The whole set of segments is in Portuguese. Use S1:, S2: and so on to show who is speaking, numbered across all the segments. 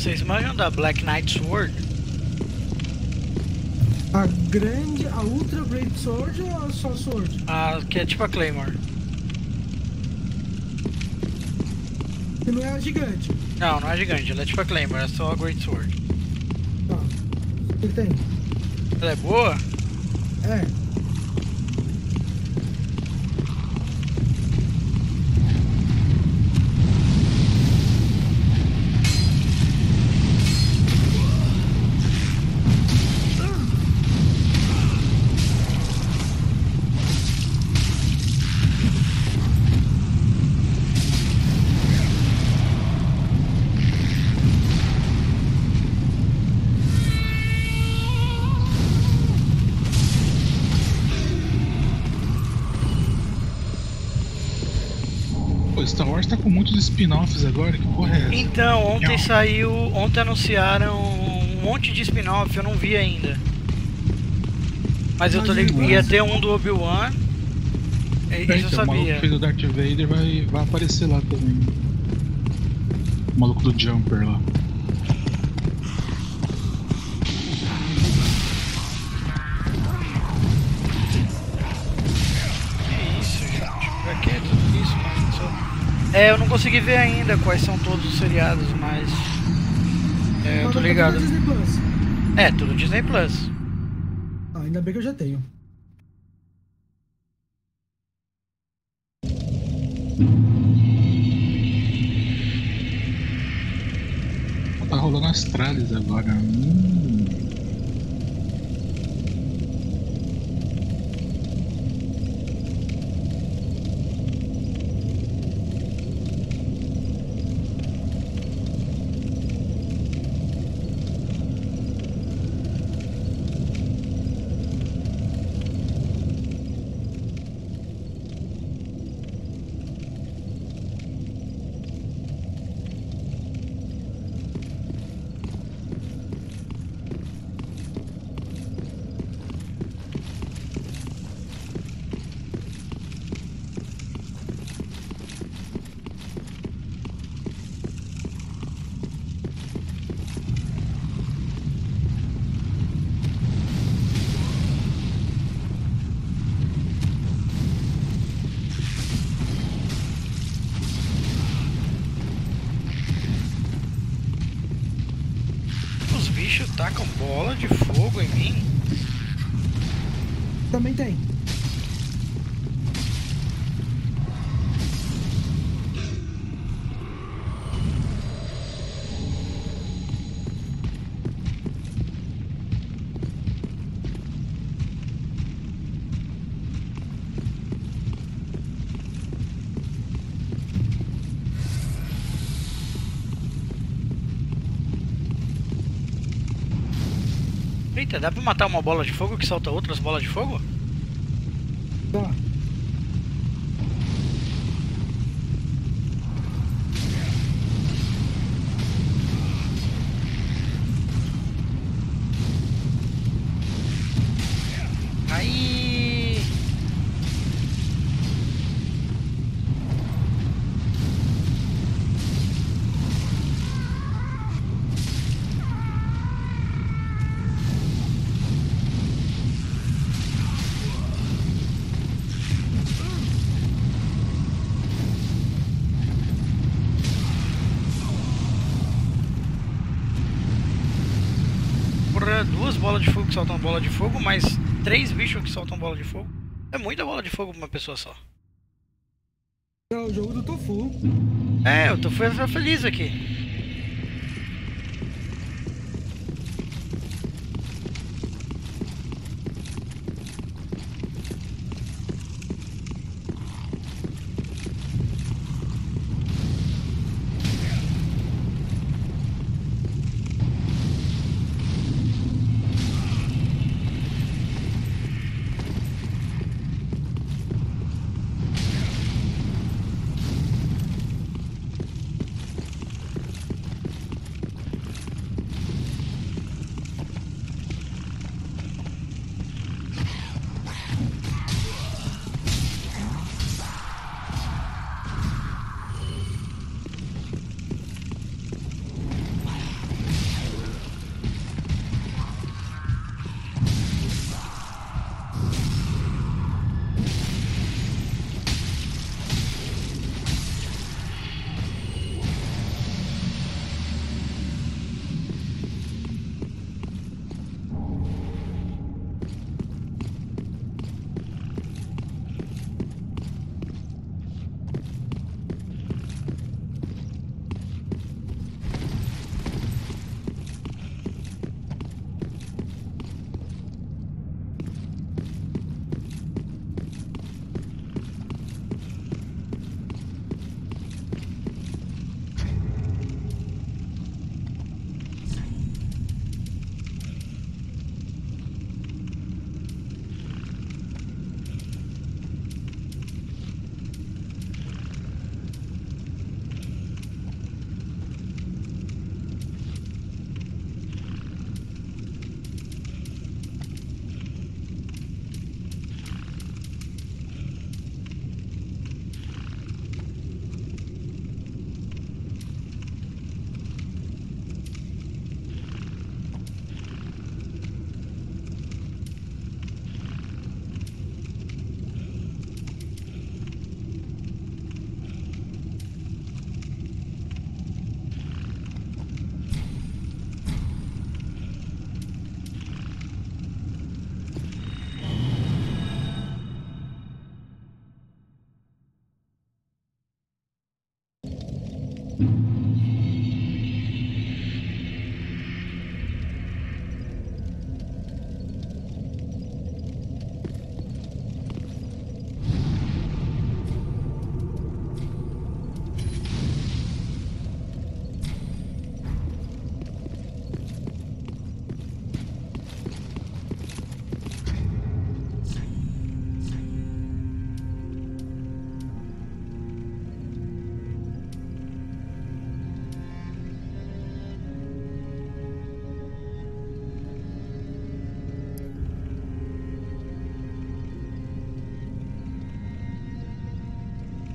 S1: Vocês manjam da Black Knight Sword?
S2: A grande, a Ultra Great Sword ou só Sword?
S1: A que é tipo a Claymore.
S2: Que não é a gigante.
S1: Não, não é gigante, ela é tipo a Claymore, é só a Great Sword.
S2: Tá. O que tem?
S1: Ela é boa?
S2: É.
S3: tá com muitos spin-offs agora, que porra é essa?
S1: Então, ontem saiu. Ontem anunciaram um monte de spin-off, eu não vi ainda. Mas eu tô ligado. Ia ter um do Obi-Wan. É, Isso eu
S3: então, o
S1: sabia.
S3: que fez o Darth Vader vai, vai aparecer lá também. O maluco do Jumper lá.
S1: Consegui ver ainda quais são todos os seriados, mas. É, eu tô ligado.
S2: ter Disney Plus.
S1: É, tudo Disney Plus.
S2: Ah, ainda bem que eu já tenho.
S3: Tá rolando Astralis agora. Hum.
S1: Eita, dá pra matar uma bola de fogo que solta outras bolas de fogo?
S2: Tá.
S1: Que soltam bola de fogo, mais três bichos que soltam bola de fogo. É muita bola de fogo pra uma pessoa só.
S2: É o jogo do Tofu.
S1: É, eu tô fe- feliz aqui.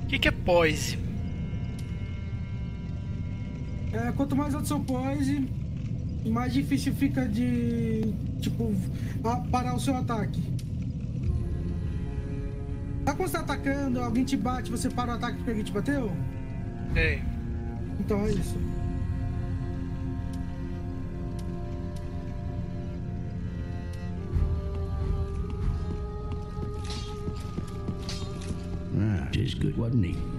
S1: O que, que é poise?
S2: É, quanto mais alto seu poise, mais difícil fica de. Tipo, parar o seu ataque. Sabe quando você tá atacando, alguém te bate, você para o ataque porque alguém te bateu?
S1: Sei.
S2: Então é isso.
S4: Tastes good, wasn't he?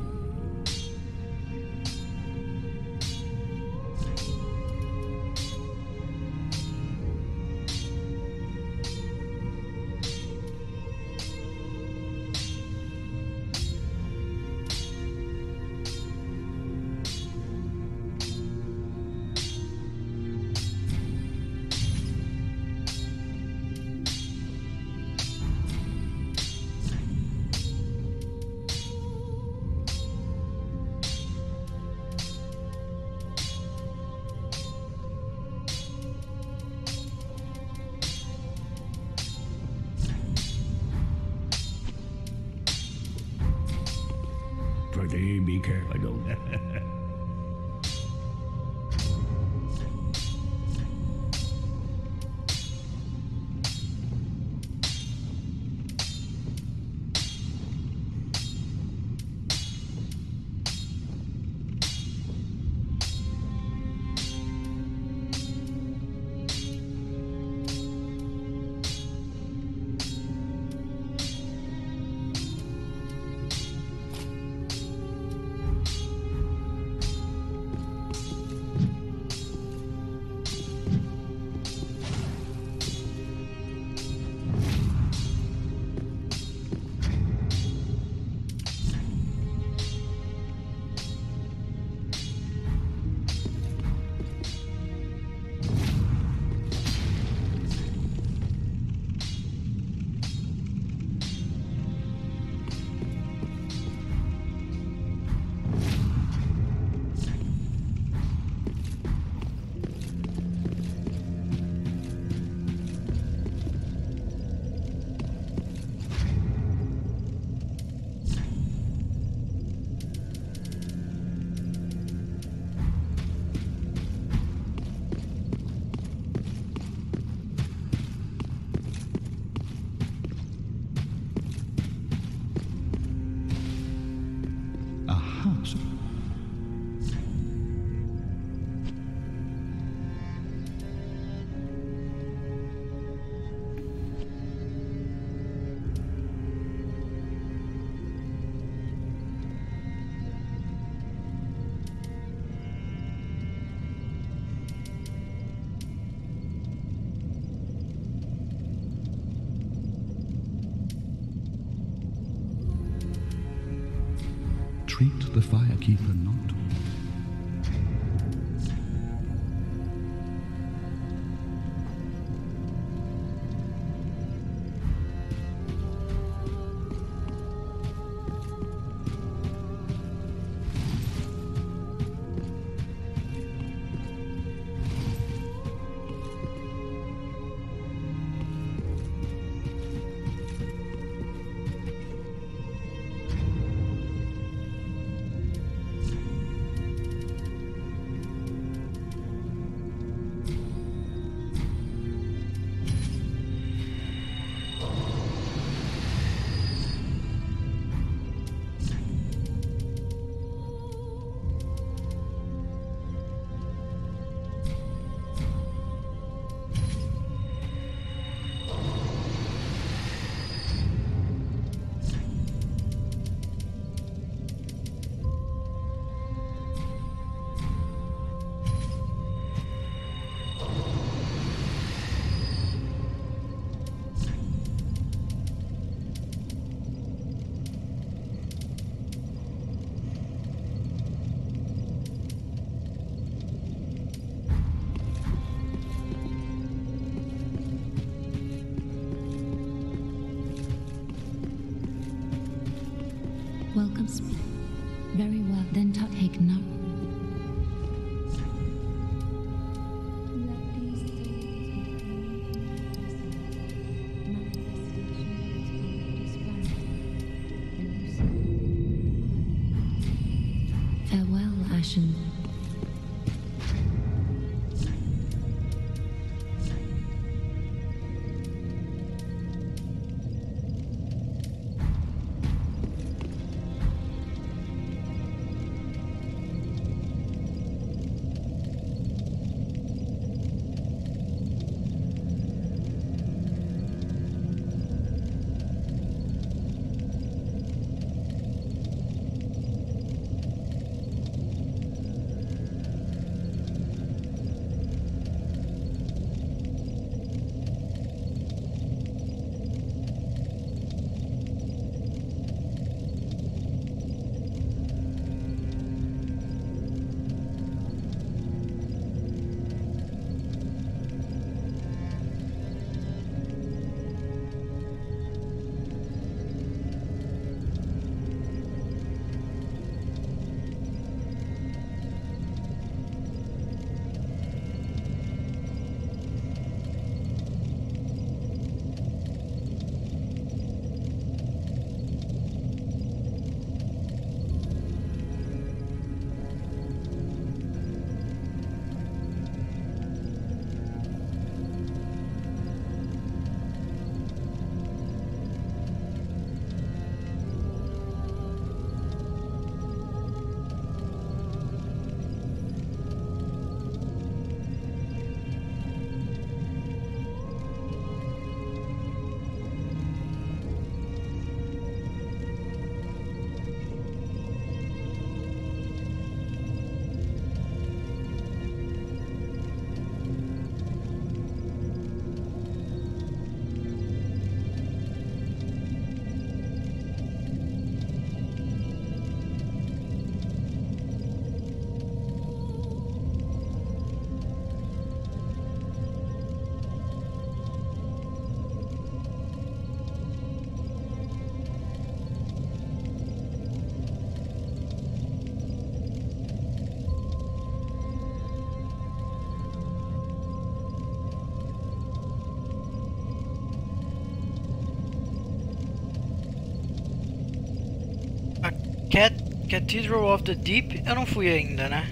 S1: Cathedral of the Deep, eu não fui ainda, né?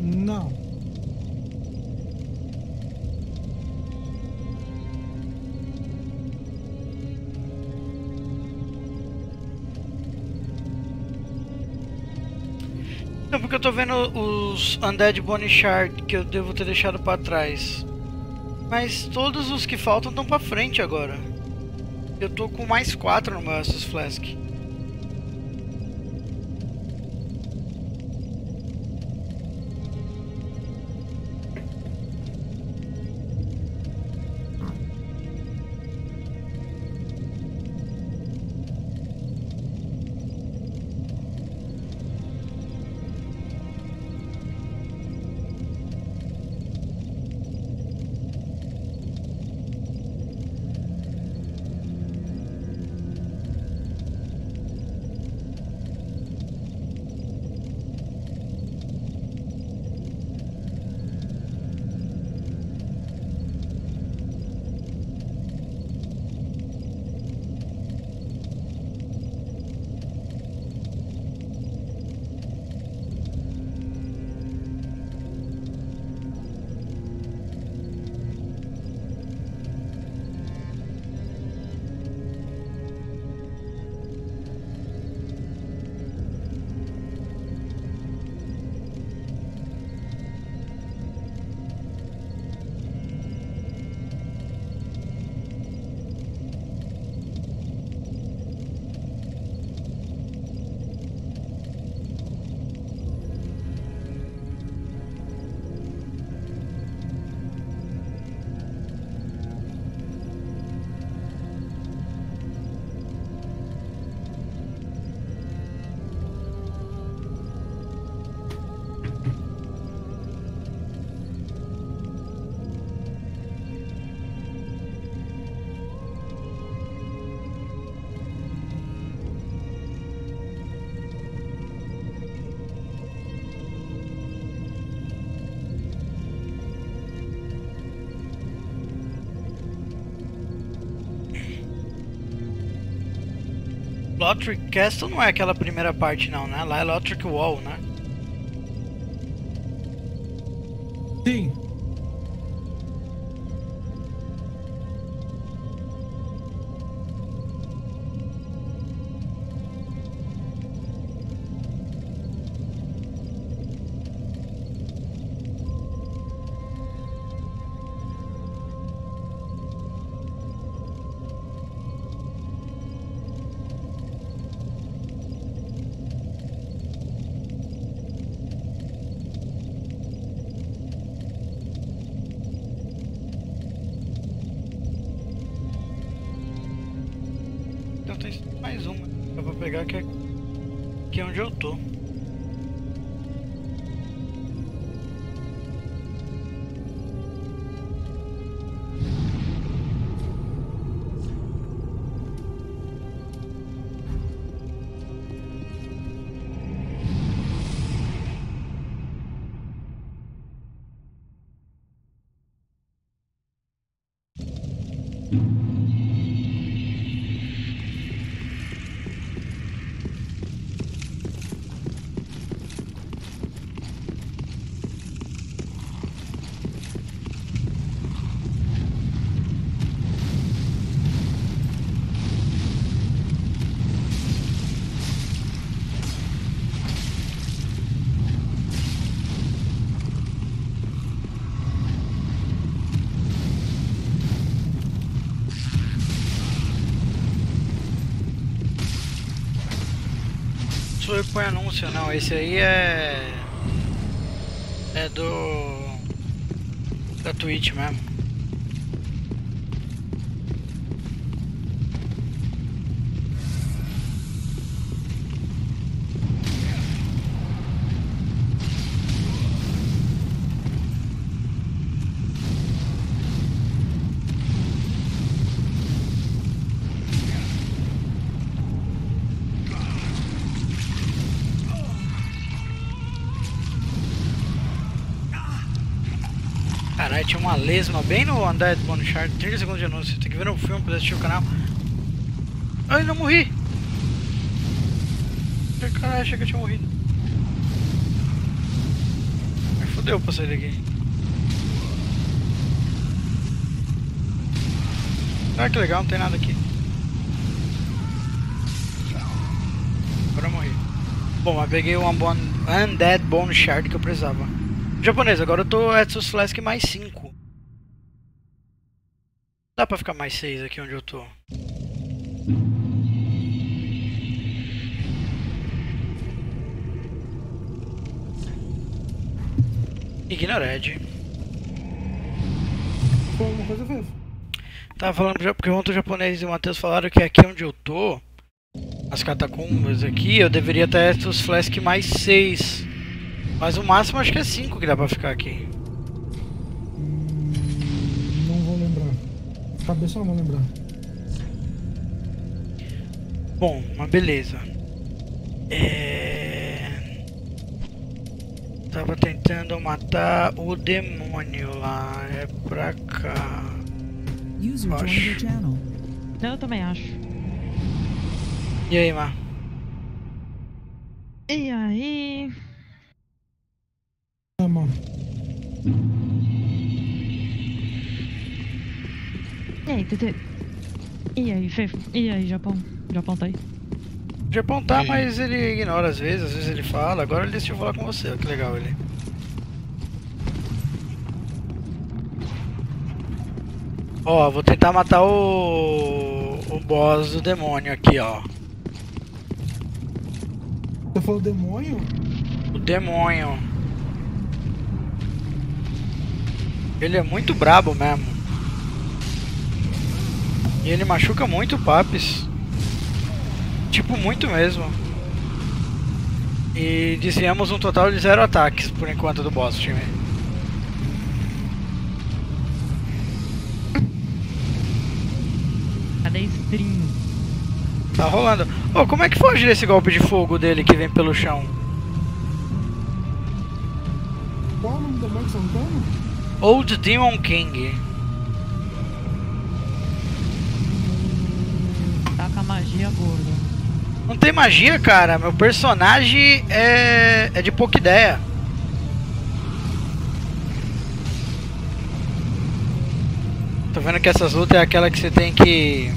S2: Não.
S1: Não, porque eu tô vendo os Undead Bone Shard que eu devo ter deixado pra trás. Mas todos os que faltam estão pra frente agora. Eu tô com mais quatro no meu Estus Flask. Lothric Castle não é aquela primeira parte não, né? Lá é Lothric Wall, né? Que põe anúncio, não. Esse aí é. É do. Da Twitch mesmo. Tinha uma lesma bem no Undead Bone Shard. 30 segundos de anúncio. Tem que ver no filme pra assistir o canal. Ai, não morri! Caralho, achei que eu tinha morrido. Mas fodeu pra sair daqui. Ah, que legal, não tem nada aqui. Agora eu morri. Bom, mas peguei o Unbone- Undead Bone Shard que eu precisava. Japonês, agora eu tô Etsus Flask mais 5. Dá pra ficar mais 6 aqui onde eu tô. Ignored.
S2: Foi alguma coisa, Fevo?
S1: Tava falando já porque ontem o japonês e o Matheus falaram que aqui onde eu tô, as catacumbas aqui, eu deveria ter Etsus Flask mais 6. Mas o máximo acho que é 5 que dá pra ficar aqui.
S2: Hum, não vou lembrar. Cabeça não vou lembrar.
S1: Bom, mas beleza. É... Tava tentando matar o demônio lá. É pra cá.
S5: User channel.
S6: Eu também acho.
S1: E aí, Mar?
S6: E aí?
S2: Mano.
S6: E aí, TT? E aí, Fefo? E aí, Japão? Japão tá aí?
S1: O Japão tá,
S3: E
S1: mas ele ignora às vezes, às vezes ele fala. Agora ele decidiu falar com você, ó, que legal ele. Ó, vou tentar matar o. o boss do demônio aqui, ó.
S2: Você falou demônio?
S1: O demônio. Ele é muito brabo mesmo. E ele machuca muito o Papis. Tipo, muito mesmo. E desviamos um total de zero ataques por enquanto do boss, time.
S6: Cadê stream?
S1: Tá rolando. Ô, como é que foge desse golpe de fogo dele que vem pelo chão?
S2: Qual o nome do tá lutando?
S1: Old Demon King.
S6: Taca a magia gorda.
S1: Não tem magia, cara. Meu personagem é, é de pouca ideia. Tô vendo que essas lutas é aquela que você tem que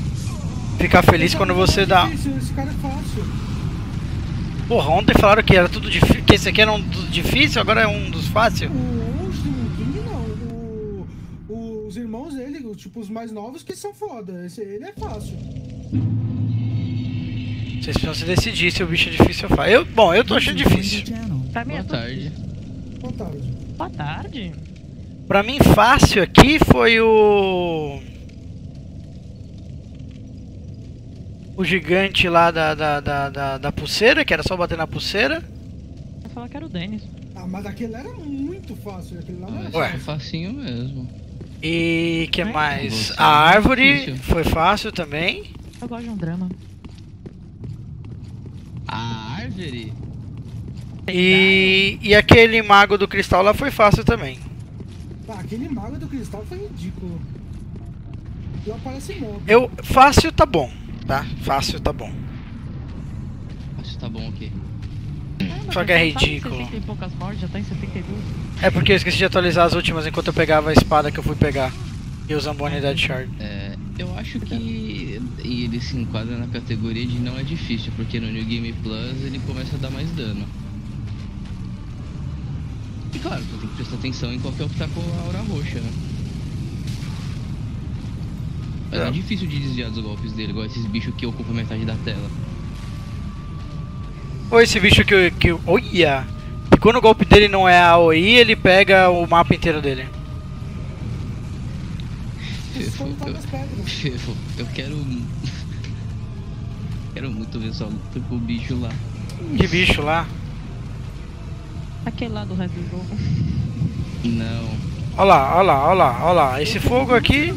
S1: ficar feliz quando você dá.
S2: Esse cara é fácil.
S1: Porra, ontem falaram que era tudo difícil, que esse aqui era um dos difícil, agora é um dos fácil.
S2: Tipo, os mais novos que são foda. Esse, ele é fácil.
S1: Vocês precisam se decidir se o bicho é difícil ou fácil. Eu, bom, eu tô achando difícil.
S6: Pra mim é
S7: Boa tarde.
S2: Boa tarde.
S6: Boa tarde.
S1: Pra mim, fácil aqui foi o. o gigante lá da, da, da, da, da pulseira, que era só bater na pulseira.
S6: Vou falar que era o Dennis.
S2: Ah, mas aquele era muito fácil. Aquele lá não era
S1: Ué.
S5: é facinho mesmo.
S1: E que
S6: É,
S1: mais? A árvore foi fácil também.
S6: Eu gosto de um drama.
S5: A árvore?
S1: E, e aquele mago do cristal lá foi fácil também.
S2: Ah, aquele mago do cristal foi ridículo. Lá parece mob.
S1: Eu, fácil tá bom, tá? Fácil tá bom.
S5: Acho que tá bom aqui.
S6: Ah,
S1: Só
S6: mas
S1: que é ridículo.
S6: 60 poucas mortes, já tá em 72.
S1: É porque eu esqueci de atualizar as últimas enquanto eu pegava a espada que eu fui pegar. E o Zamboni Dead Shard.
S5: É, eu acho que ele se enquadra na categoria de não é difícil, porque no New Game Plus ele começa a dar mais dano. E claro, tu tem que prestar atenção em qualquer um que tá com a aura roxa, né? Mas
S1: É.
S5: é difícil de desviar dos golpes dele, igual esses bichos que ocupam metade da tela.
S1: Ou esse bicho que, que. Olha! E quando o golpe dele não é a OI, ele pega o mapa inteiro dele.
S5: Eu,
S2: pedras.
S5: Fefo, eu quero. quero muito ver só luta com o bicho lá.
S1: Que bicho lá.
S6: Aquele lá do jogo.
S5: Não.
S1: Olha lá, olha lá, olha lá, olha lá. Esse fogo aqui.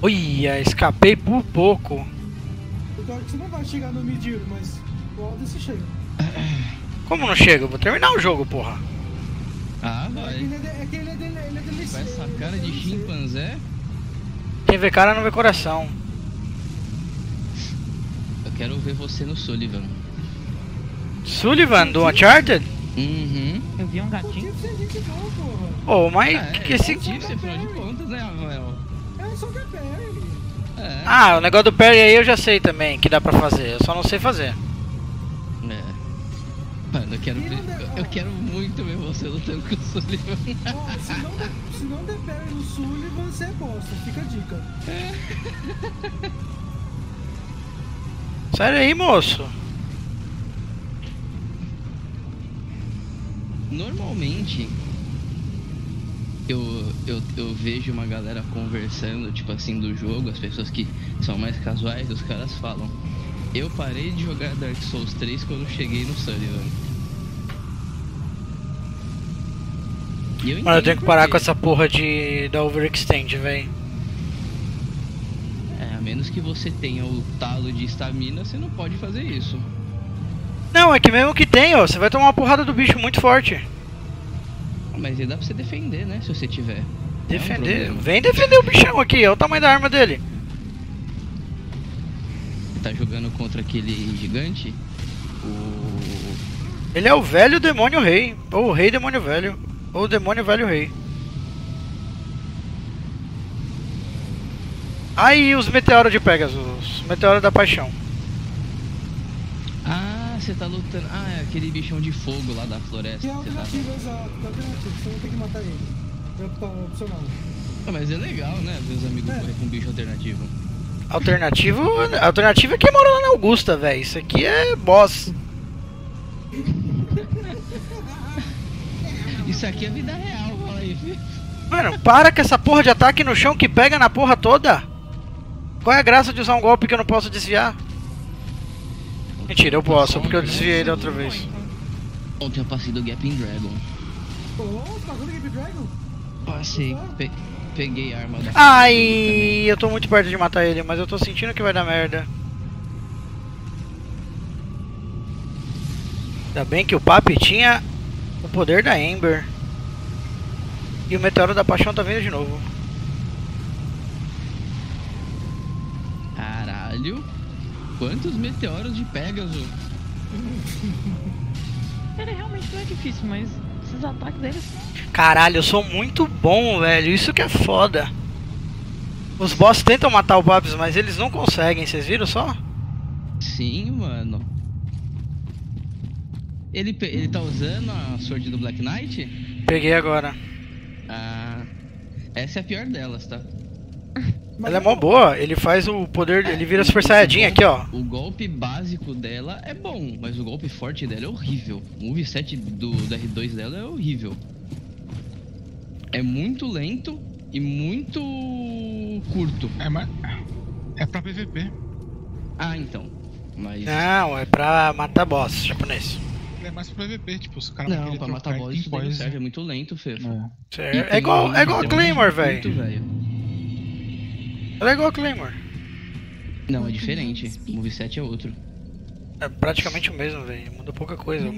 S1: Olha, escapei por pouco.
S2: Eu acho que você não vai chegar no Midir, mas o Aldo se chega.
S1: Como não chega? Eu Vou terminar o jogo, porra.
S5: Ah,
S2: É que
S5: vai.
S2: ele é, de, é, que ele é, dele, ele é
S5: Com
S2: DLC.
S5: essa cara de chimpanzé,
S1: Quem vê cara não vê coração.
S5: eu quero ver você no Sullivan.
S1: Sullivan, do Uncharted?
S5: Uhum.
S6: Eu vi um
S2: Por que
S6: gatinho.
S2: é porra?
S1: Oh, mas
S5: É,
S1: que esse.
S5: é difícil, afinal de contas, né, Rafael?
S2: É só que é Perry.
S5: É.
S1: Ah, o negócio do Perry aí eu já sei também que dá pra fazer. Eu só não sei fazer.
S5: Mano, eu quero ver. Eu quero muito ver você lutando com o Sullivan.
S2: Ó, se não der, se não der Perry no Sullivan, você é bosta. Fica a dica.
S1: Sério aí, moço?
S5: Normalmente, eu, eu, eu vejo uma galera conversando, tipo assim, do jogo, as pessoas que são mais casuais, os caras falam. Eu parei de jogar Dark Souls 3 quando cheguei no Sullivan. Eu
S1: Mano, eu tenho que parar com essa porra de da overextend, véi.
S5: É, a menos que você tenha o talo de estamina, você não pode fazer isso.
S1: Não, é que mesmo que tenha, ó, você vai tomar uma porrada do bicho muito forte.
S5: Mas aí dá pra você defender, né? Se você tiver.
S1: Defender.
S5: É um.
S1: Vem defender o bichão aqui, olha o tamanho da arma dele.
S5: Tá jogando contra aquele gigante, o.
S1: Ele é o velho demônio rei. Ou o rei demônio velho. Ou o demônio velho rei. Aí os meteoros de Pegasus. Meteoro da paixão.
S5: Ah, você tá lutando. Ah, é aquele bichão de fogo lá da floresta.
S2: Que é
S5: tava-
S2: alternativa, exato. É alternativa. Você não tem que matar ele. É opcional.
S5: Ah, mas é legal, né? Ver os amigos
S2: É.
S5: correr com um bicho alternativo.
S1: Alternativo. Alternativa é quem mora lá na Augusta, velho. Isso aqui é boss.
S5: Isso aqui é vida real, fala aí, filho.
S1: Mano, para com essa porra de ataque no chão que pega na porra toda. Qual é a graça de usar um golpe que eu não posso desviar? Mentira, eu posso, porque eu desviei da outra vez.
S5: Ontem eu passei do Gap in Dragon.
S2: Pô, você pagou no Game Dragon?
S5: Passei, pe- peguei a arma da.
S1: Ai, eu tô muito perto de matar ele, mas eu tô sentindo que vai dar merda. Ainda bem que o Papi tinha o poder da Ember. E o Meteoro da Paixão tá vindo de novo.
S5: Caralho! Quantos meteoros de Pegasus?
S6: Ele realmente não é difícil, mas esses ataques deles
S1: Caralho, eu sou muito bom, velho. Isso que é foda. Os boss tentam matar o Babs, mas eles não conseguem, vocês viram só?
S5: Sim, mano. Ele, ele tá usando a Sword do Black Knight?
S1: Peguei agora.
S5: Ah. Essa é a pior delas, tá?
S2: Mas
S1: Ela é mó boa, ele faz o poder, ele vira Super Saiyajin aqui, ó.
S5: O golpe básico dela é bom, mas o golpe forte dela é horrível. O moveset do, do R2 dela é horrível. É muito lento e muito curto.
S3: É, mas. É pra PVP.
S5: Ah, então. Mas.
S1: Não, é pra matar boss japonês.
S3: Ele é mais pra PVP, tipo, se o cara
S5: Não, pra matar boss
S3: poison.
S5: serve, é muito lento, Fefo.
S3: É.
S1: É
S5: tem
S1: igual, é igual a
S5: tem
S1: Claymore,
S5: muito,
S1: velho. Ela é igual a Claymore.
S5: Não, é diferente. O moveset é outro.
S1: É praticamente o mesmo, velho. Muda pouca coisa.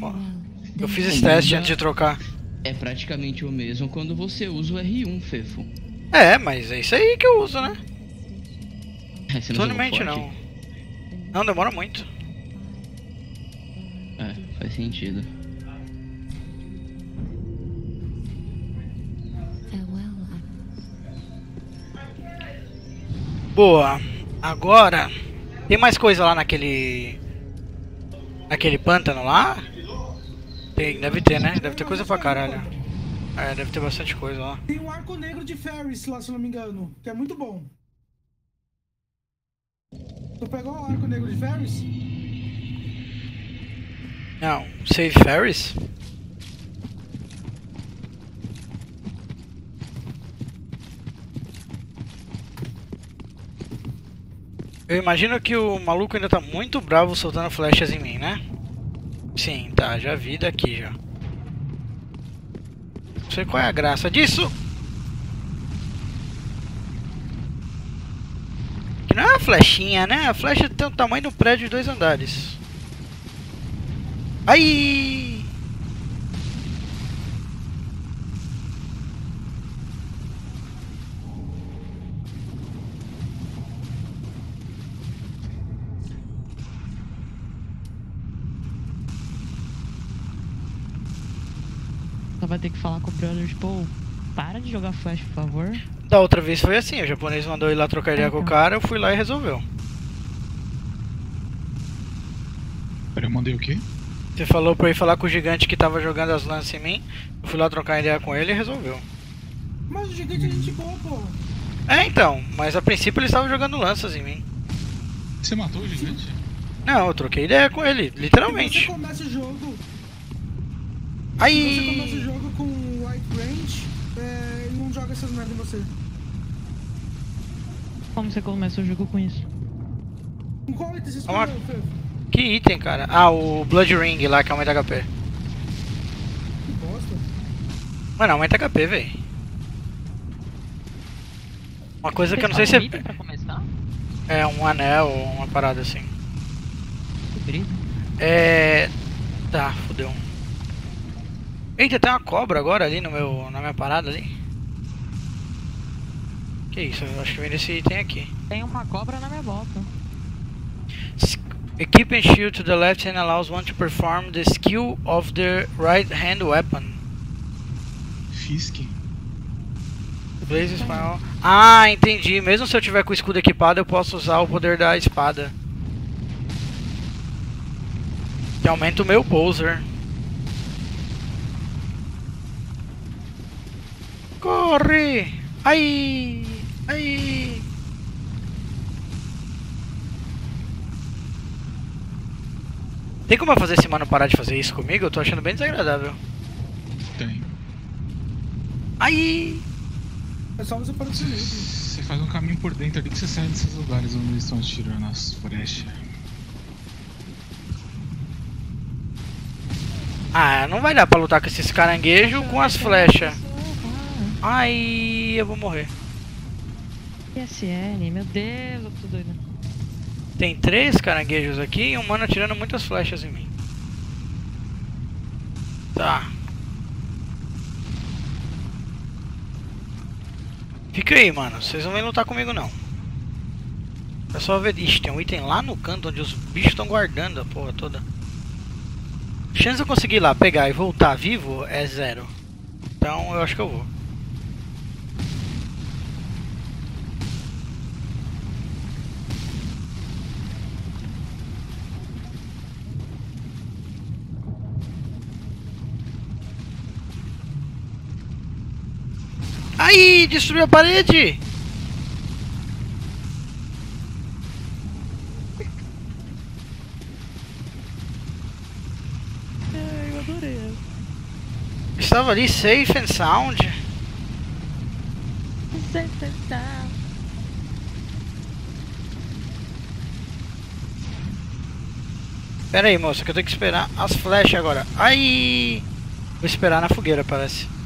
S1: Eu fiz esse teste antes de trocar.
S5: É praticamente o mesmo quando você usa o R1, Fefo.
S1: É, mas é isso aí que eu uso, né?
S5: É, você não
S1: Tô
S5: jogou
S1: mente
S5: forte?
S1: não. Não, demora muito.
S5: É, faz sentido.
S1: Boa. Agora. Tem mais coisa lá naquele. Naquele pântano lá? Tem, deve ter, né? Deve ter coisa pra caralho. É, deve ter bastante coisa lá.
S2: Tem um arco negro de Ferris lá, se não me engano, que é muito bom. Tu pegou o arco negro de Ferris?
S1: Não, Save Ferris? Eu imagino que o maluco ainda tá muito bravo soltando flechas em mim, né? Sim, tá, já vi daqui já. Não sei qual é a graça disso. Que não é uma flechinha, né? A flecha tem o tamanho do prédio de dois andares. Ai!
S6: Só vai ter que falar com o brother, tipo, "Ô, para de jogar flash, por favor.
S1: Da outra vez foi assim, o japonês mandou ir lá trocar ideia
S6: Ah,
S1: com o
S6: tá.
S1: cara, eu fui lá e resolveu.
S3: Pera, eu mandei o quê?
S1: Você falou pra eu ir falar com o gigante que tava jogando as lanças em mim, eu fui lá trocar ideia com ele e resolveu.
S2: Mas o gigante é gente boa, pô.
S1: É então, mas a princípio ele estava jogando lanças em mim.
S3: Você matou o gigante?
S1: Não, eu troquei ideia com ele,
S2: Se você
S1: literalmente.
S2: começa o jogo, se você começa o
S1: Aí!
S2: jogo com White Range, é, ele não joga essas merdas em você.
S6: Como você começa o jogo com isso?
S2: Com qual item você escolheu, Fê?
S1: Que item, cara? Ah, o Blood Ring lá que aumenta HP.
S2: Que bosta.
S1: Mano, aumenta HP, véi. Uma coisa que eu não sei se é.
S6: pra começar?
S1: É um anel ou uma parada assim. É. Tá, fodeu. Eita, tem uma cobra agora ali no meu, na minha parada ali. Que isso, eu acho que vem desse item aqui.
S6: Tem uma cobra na minha bota.
S1: Equip and shield to the left hand allows one to perform the skill of the right hand weapon.
S3: Fisk.
S1: Blaze Spiral. Ah, entendi. Mesmo se eu tiver com o escudo equipado, eu posso usar o poder da espada. Que aumenta o meu poser. Corre! Ai! Ai! Tem como eu fazer esse mano parar de fazer isso comigo? Eu tô achando bem desagradável.
S3: Tem.
S2: É
S1: Ai!
S2: só você parar de ser
S3: Você faz um caminho por dentro ali que você sai desses lugares onde eles estão atirando as flechas.
S1: Ah, não vai dar pra lutar com esses caranguejos com as flechas. Ai, eu vou morrer.
S6: PSN, meu Deus, eu tô doida.
S1: Tem três caranguejos aqui e um mano atirando muitas flechas em mim. Tá. Fica aí, mano. Vocês não vêm lutar comigo, não. É só ver. Ixi, tem um item lá no canto onde os bichos estão guardando a porra toda. Chance de eu conseguir ir lá pegar e voltar vivo é zero. Então eu acho que eu vou. Aí, destruiu a parede!
S6: Ai, eu adorei.
S1: Estava ali safe and sound. Pera aí, moça, que eu tenho que esperar as flechas agora. Ai! Vou esperar na fogueira, parece.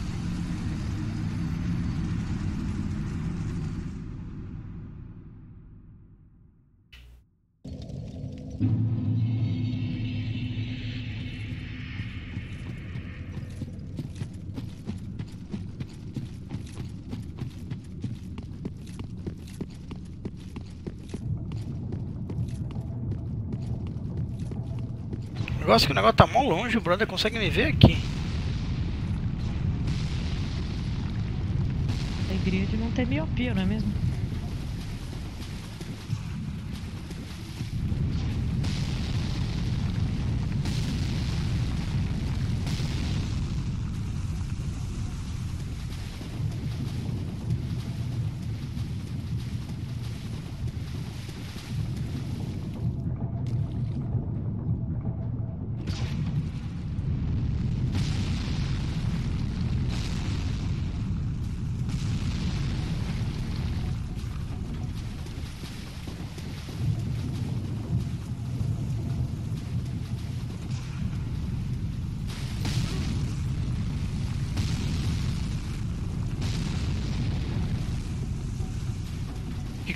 S1: Negócio que o negócio tá mó longe, o brother consegue me ver aqui.
S6: Alegria de não ter miopia, não é mesmo?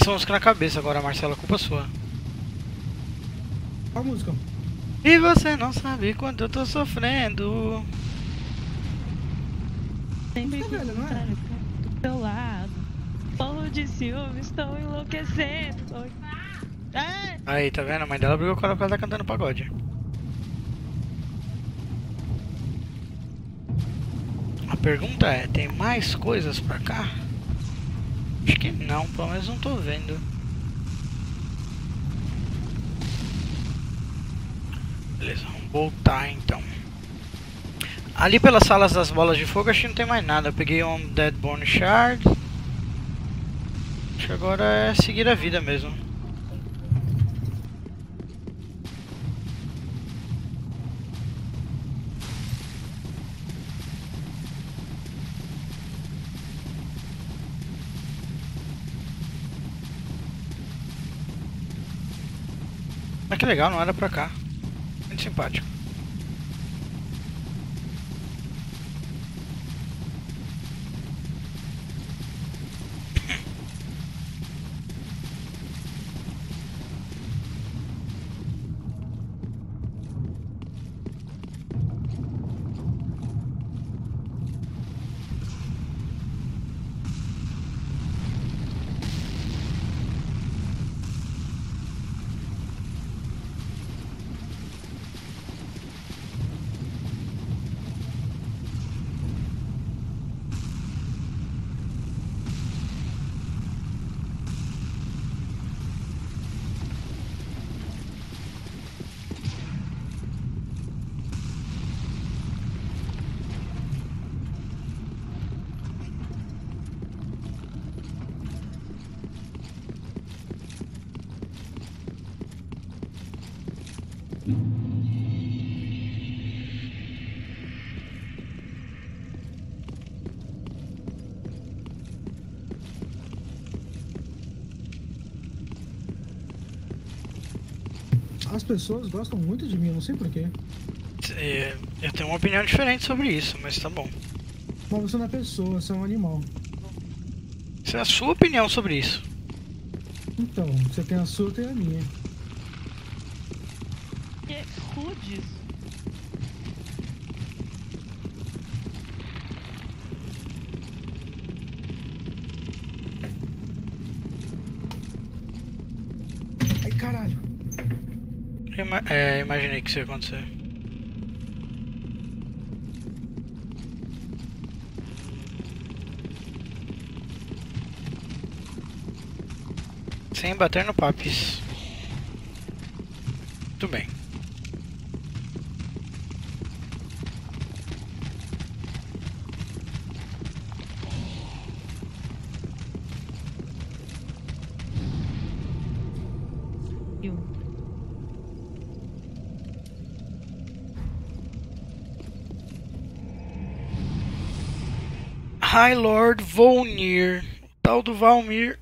S6: São música na cabeça agora, Marcela? Culpa sua.
S2: Qual a música?
S1: E você não sabe quanto eu tô sofrendo.
S6: Sempre
S2: Tá velho, não é?
S6: do teu lado. Polo de ciúme, estou enlouquecendo. Ah!
S1: Aí, tá vendo? A mãe dela brigou com ela porque ela tá cantando pagode. A pergunta é, tem mais coisas pra cá? Acho que não, pelo menos não tô vendo. Beleza, vamos voltar então. Ali pelas salas das bolas de fogo acho que não tem mais nada. Eu peguei um Dead Bone Shard. Acho que agora é seguir a vida mesmo. Legal, não era pra cá. Muito simpático.
S2: As pessoas gostam muito de mim, eu não sei porquê.
S1: É, Eu tenho uma opinião diferente sobre isso, mas tá bom.
S2: Mas você não é pessoa, você é um animal.
S1: Essa é a sua opinião sobre isso.
S2: Então, você tem a sua, eu tenho a minha.
S6: Que rudes.
S2: Ai, caralho.
S1: Ima- é, imaginei que isso ia acontecer. Sem bater no papis. High Lord Volnir. Tal do Valmir.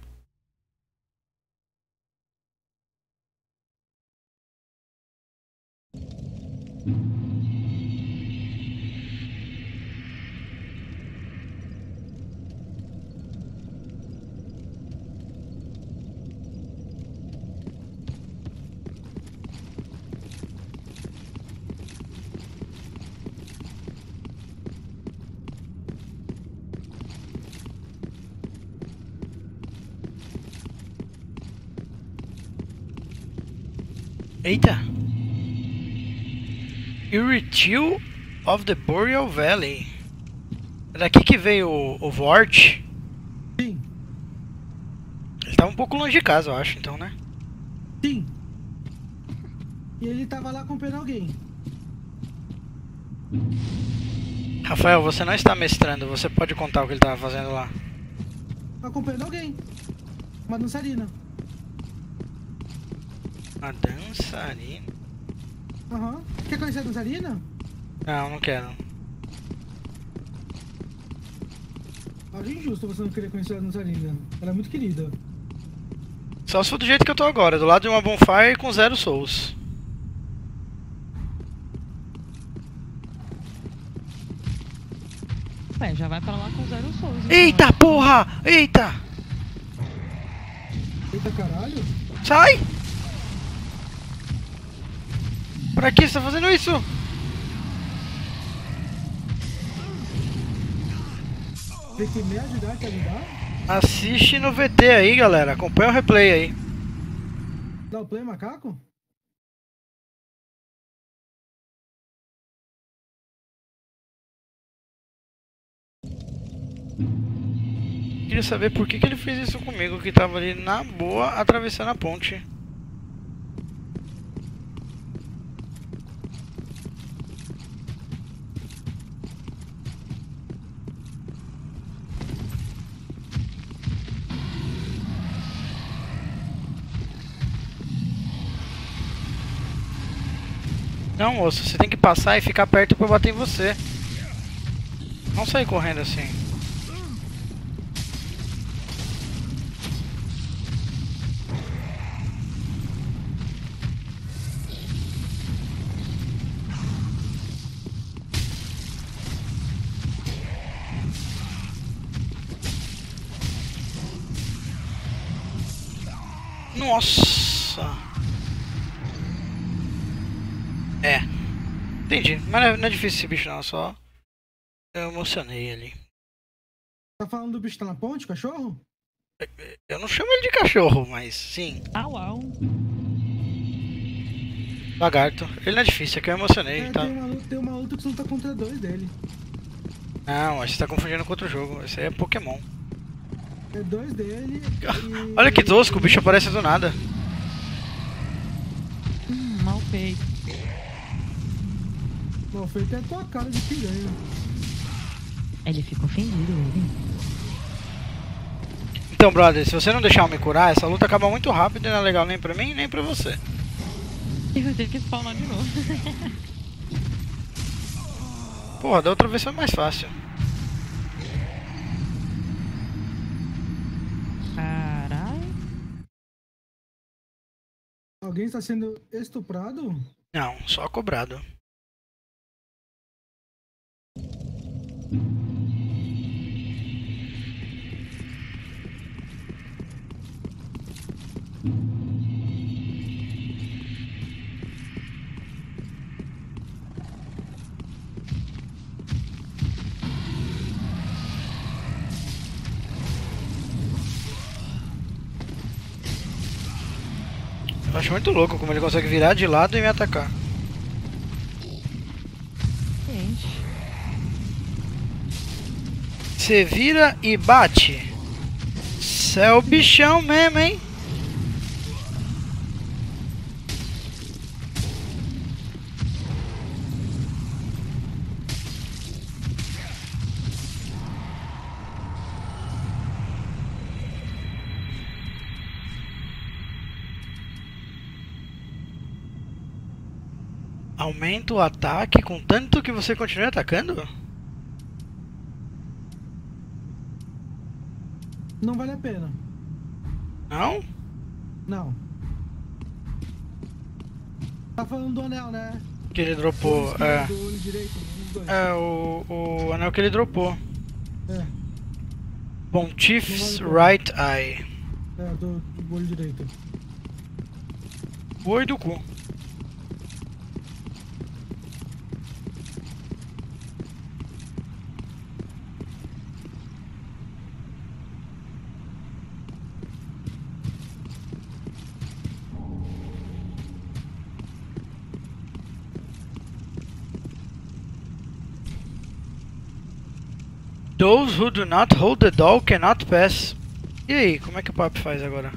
S1: Irritil of the Boreal Valley. É daqui que veio o, o Vort.
S2: Sim,
S1: Ele tava um pouco longe de casa, eu acho, então, né?
S2: sim. E ele tava lá acompanhando alguém.
S1: Rafael, você não está mestrando, você pode contar o que ele tava fazendo lá.
S2: Acompanhando alguém. Uma dançarina.
S1: A dançarina.
S2: Aham. Quer conhecer a dançarina?
S1: Não, não quero.
S2: Acho injusto você não querer conhecer a dançarina. Ela é muito querida.
S1: Só se for do jeito que eu tô agora, do lado de uma bonfire com zero souls.
S6: Ué, já vai pra lá com zero souls. então,
S1: Eita
S6: né?
S1: porra! Eita!
S2: Eita caralho.
S1: Sai! Pra que você tá fazendo isso?
S2: Tem que me ajudar, te ajudar?
S1: Assiste no VT aí, galera. Acompanha o replay aí.
S2: Dá o play, macaco?
S1: Queria saber por que, que ele fez isso comigo, que tava ali na boa atravessando a ponte. Não, moço, você tem que passar e ficar perto pra eu bater em você. Não sair correndo assim. Nossa! Entendi. Mas não é, não é difícil esse bicho não, só. Eu emocionei ali.
S2: Tá falando do bicho que tá na ponte, cachorro?
S1: Eu não chamo ele de cachorro, mas sim.
S6: Au, au.
S1: Lagarto. Ele não é difícil, é que eu emocionei.
S2: É,
S1: tá...
S2: tem, uma, luta- tem uma luta que você luta contra dois dele.
S1: Não, acho que você tá confundindo com outro jogo. Esse aí é Pokémon.
S2: É dois dele e...
S1: Olha que tosco, o bicho aparece do nada.
S6: Hum, mal feito.
S2: Bom, feito é a tua cara de piranha.
S6: Ele fica ofendido, ele.
S1: Então, brother, se você não deixar eu me curar, essa luta acaba muito rápido e não é legal nem pra mim nem pra você.
S6: E vai ter que spawnar de novo.
S1: Porra, da outra vez foi mais fácil.
S6: Caralho.
S2: Alguém está sendo estuprado?
S1: Não, só cobrado. Eu acho muito louco como ele consegue virar de lado e me atacar. Você vira e bate. Cê é o bichão mesmo, hein? Aumenta o ataque com tanto que você continue atacando?
S2: Não vale a pena.
S1: Não?
S2: Não. Tá falando do anel, né?
S1: Que ele dropou. É.
S2: Do direito.
S1: É, o, o anel que ele dropou.
S2: É,
S1: Pontiff's Right Eye.
S2: é, do, do olho direito.
S1: O olho do cu. Those who do not hold the doll cannot pass. E aí, como é que o papo faz agora?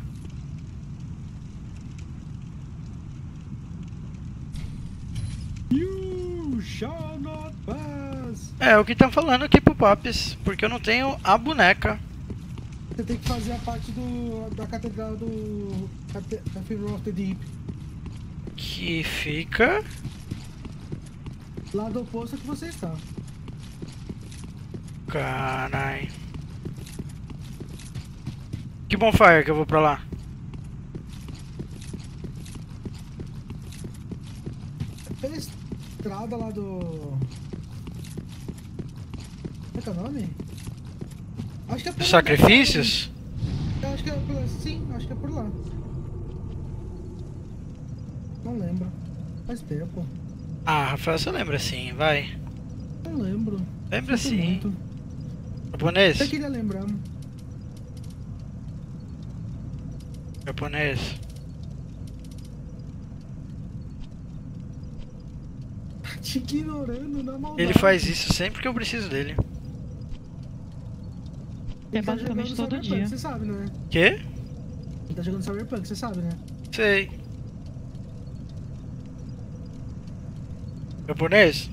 S2: You shall not pass!
S1: É o que estão falando aqui pro Papis, porque eu não tenho a boneca.
S2: Você tem que fazer a parte do, da catedral do Cathedral of the Deep.
S1: Que fica.
S2: Lado oposto que você está.
S1: Carai. Que bonfire que eu vou pra lá.
S2: Pela estrada lá do. Como é que é o nome? Acho que é por lá.
S1: Sacrifícios?
S2: Eu acho que é por lá. Sim, acho que é por lá. Não lembro. Faz tempo.
S1: Ah, Rafael, você lembra sim, vai.
S2: Não lembro.
S1: Lembra sim.
S2: muito.
S1: Japonês?
S2: Eu queria lembrar.
S1: Japonês.
S2: Te ignorando na maldade.
S1: Ele faz isso sempre que eu preciso dele.
S6: É
S2: tá
S6: basicamente
S2: jogando
S6: todo
S2: Cyberpunk,
S6: dia.
S2: Você sabe, né?
S1: Quê?
S2: Ele tá jogando Cyberpunk, você sabe, né?
S1: Sei. Japonês?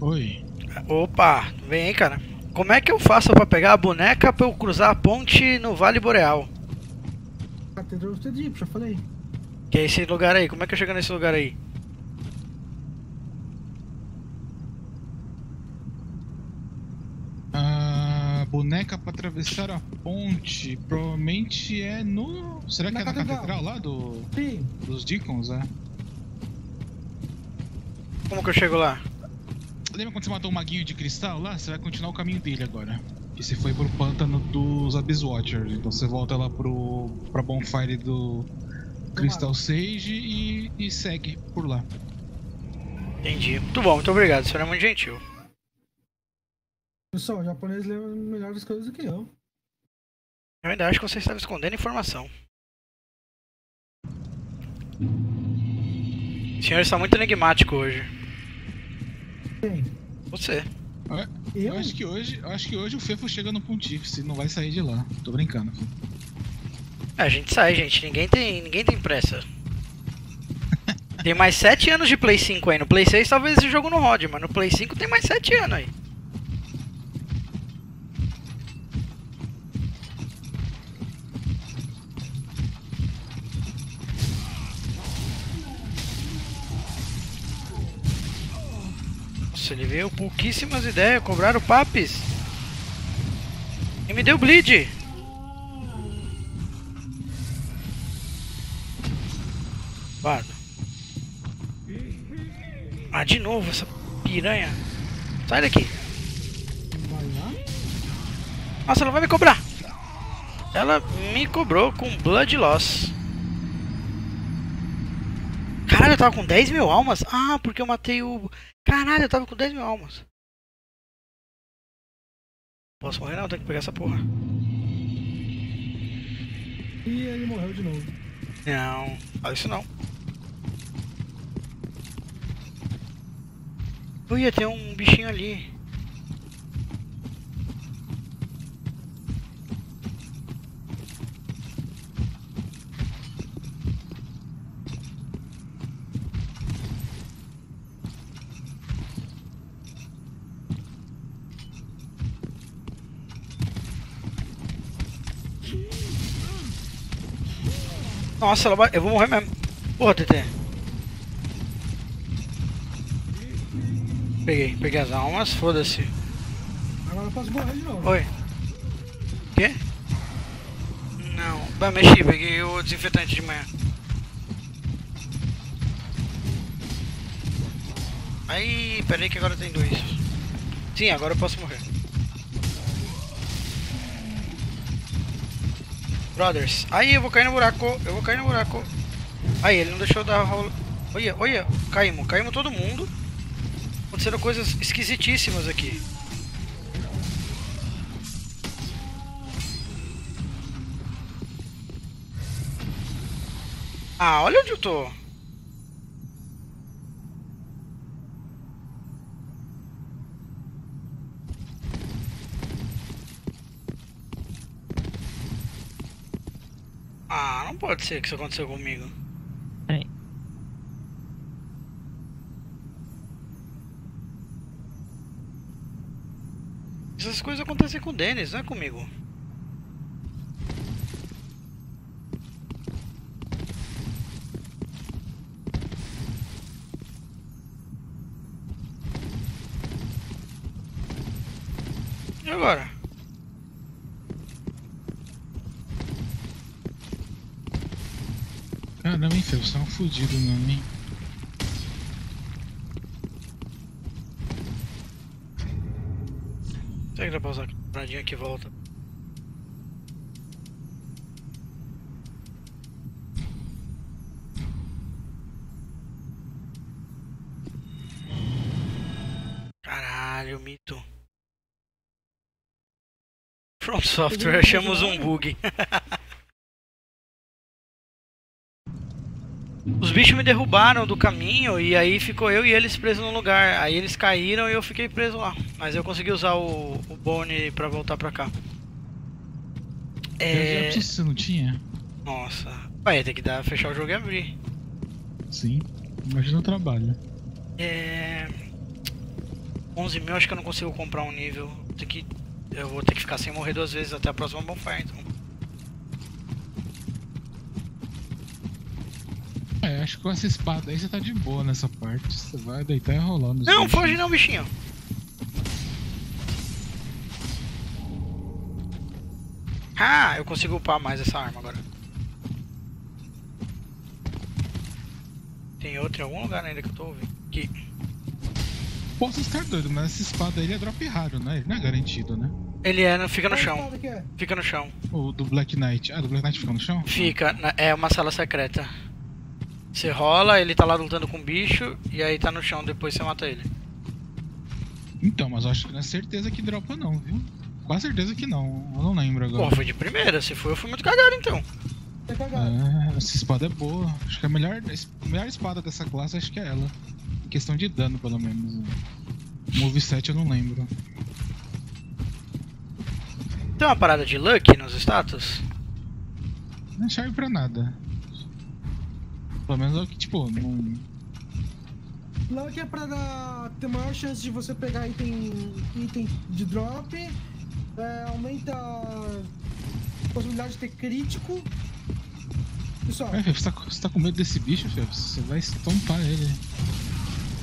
S3: Oi.
S1: Opa, vem aí, cara. Como é que eu faço pra pegar a boneca pra eu cruzar a ponte no Vale Boreal?
S2: Catedral of the Deep, já falei.
S1: Que é esse lugar aí. Como é que eu chego nesse lugar aí?
S3: A boneca pra atravessar a ponte provavelmente é no. Será que
S2: Na
S3: é na
S2: catedral.
S3: catedral lá do,
S2: Sim,
S3: dos Deacons, é?
S1: Como que eu chego lá?
S3: Lembra quando você matou o maguinho de cristal lá? Você vai continuar o caminho dele agora. Que você foi pro pântano dos Abyss Watchers. Então você volta lá pro. pra bonfire do Crystal Sage e, e segue por lá.
S1: Entendi. Muito bom, muito obrigado. Você é muito gentil.
S2: pessoal, o japonês lembra melhores coisas do que eu.
S1: Eu ainda acho que você estava escondendo informação. O senhor está muito enigmático hoje.
S2: Quem?
S1: Você.
S3: Eu
S2: Eu?
S3: acho que hoje, eu acho que hoje o Fefo chega no Pontífice, não vai sair de lá. Tô brincando. filho.
S1: É, a gente sai, gente. Ninguém tem, ninguém tem pressa. Tem mais 7 anos de Play 5 aí. No Play 6 talvez esse jogo não rode, mas no Play 5 tem mais 7 anos aí. Nossa, ele veio pouquíssimas ideias. Cobraram papis. E me deu bleed. Bardo. Ah, de novo essa piranha. Sai daqui. Nossa, ela vai me cobrar. Ela me cobrou com Blood Loss. Caralho, eu tava com 10 mil almas? Ah, porque eu matei o. Caralho, eu tava com 10 mil almas. Posso morrer não, tenho que pegar essa porra.
S2: E ele morreu de novo.
S1: Não, fala isso não. Eu ia ter um bichinho ali. Nossa, ela vai... eu vou morrer mesmo. Porra, TT. Peguei, peguei as almas, foda-se.
S2: Agora eu posso morrer de novo.
S1: Oi. Quê? Não, vai mexer, peguei o desinfetante de manhã. Aí, peraí que agora tem dois. Sim, agora eu posso morrer. Brothers. Aí, eu vou cair no buraco. Eu vou cair no buraco. Aí, ele não deixou dar rola. Olha, olha. Caímos. Caímos todo mundo. Aconteceram coisas esquisitíssimas aqui. Ah, olha onde eu tô. Ah, não pode ser que isso aconteceu comigo.
S6: Peraí.
S1: Essas coisas acontecem com o Dennis, não é comigo. E agora?
S3: Fê, você é um fudido mesmo, hein?
S1: Será que dá pra usar a paradinha que volta? Caralho, mito. From Software, achamos um bug. bichos me derrubaram do caminho e aí ficou eu e eles presos no lugar. Aí eles caíram e eu fiquei preso lá. Mas eu consegui usar o, o Bone pra voltar pra cá.
S3: É...
S1: É.
S3: Você não tinha?
S1: Nossa. Vai ter que dar, fechar o jogo e abrir.
S3: Sim. Imagina o trabalho.
S1: É. 11 mil, acho que eu não consigo comprar um nível. Ter que... Eu vou ter que ficar sem morrer duas vezes até a próxima bonfire, então.
S3: É, acho que com essa espada aí você tá de boa nessa parte. Você vai deitar e rolar nos
S1: Não,
S3: bichos.
S1: foge não, bichinho. Ah, eu consigo upar mais essa arma agora. Tem outra em algum lugar ainda que eu tô ouvindo. Aqui.
S3: Posso estar doido, mas essa espada aí é drop raro, né? Ele não é garantido, né?
S1: Ele é, no- fica no chão.
S2: é?
S1: Fica no chão.
S3: O do Black Knight. Ah, do Black Knight fica no chão?
S1: Fica, é uma sala secreta. Você rola, ele tá lá lutando com o bicho, e aí tá no chão, depois você mata ele.
S3: Então, mas eu acho que não é certeza que dropa não, viu? Quase certeza que não. Eu não lembro agora.
S1: Pô, foi de primeira, se foi, eu fui muito cagado então.
S2: Cagado.
S3: É, essa espada é boa. Acho que a melhor, a melhor espada dessa classe acho que é ela. Em questão de dano, pelo menos. O moveset eu não lembro.
S1: Tem uma parada de luck nos status?
S3: Não serve pra nada. Pelo menos é o que, tipo, não.
S2: Luck é pra dar, ter maior chance de você pegar item, item de drop. é, aumenta a possibilidade de ter crítico. Pessoal,
S3: É, Fef, você, tá, com- você tá com medo desse bicho, Fef? Você vai estompar ele.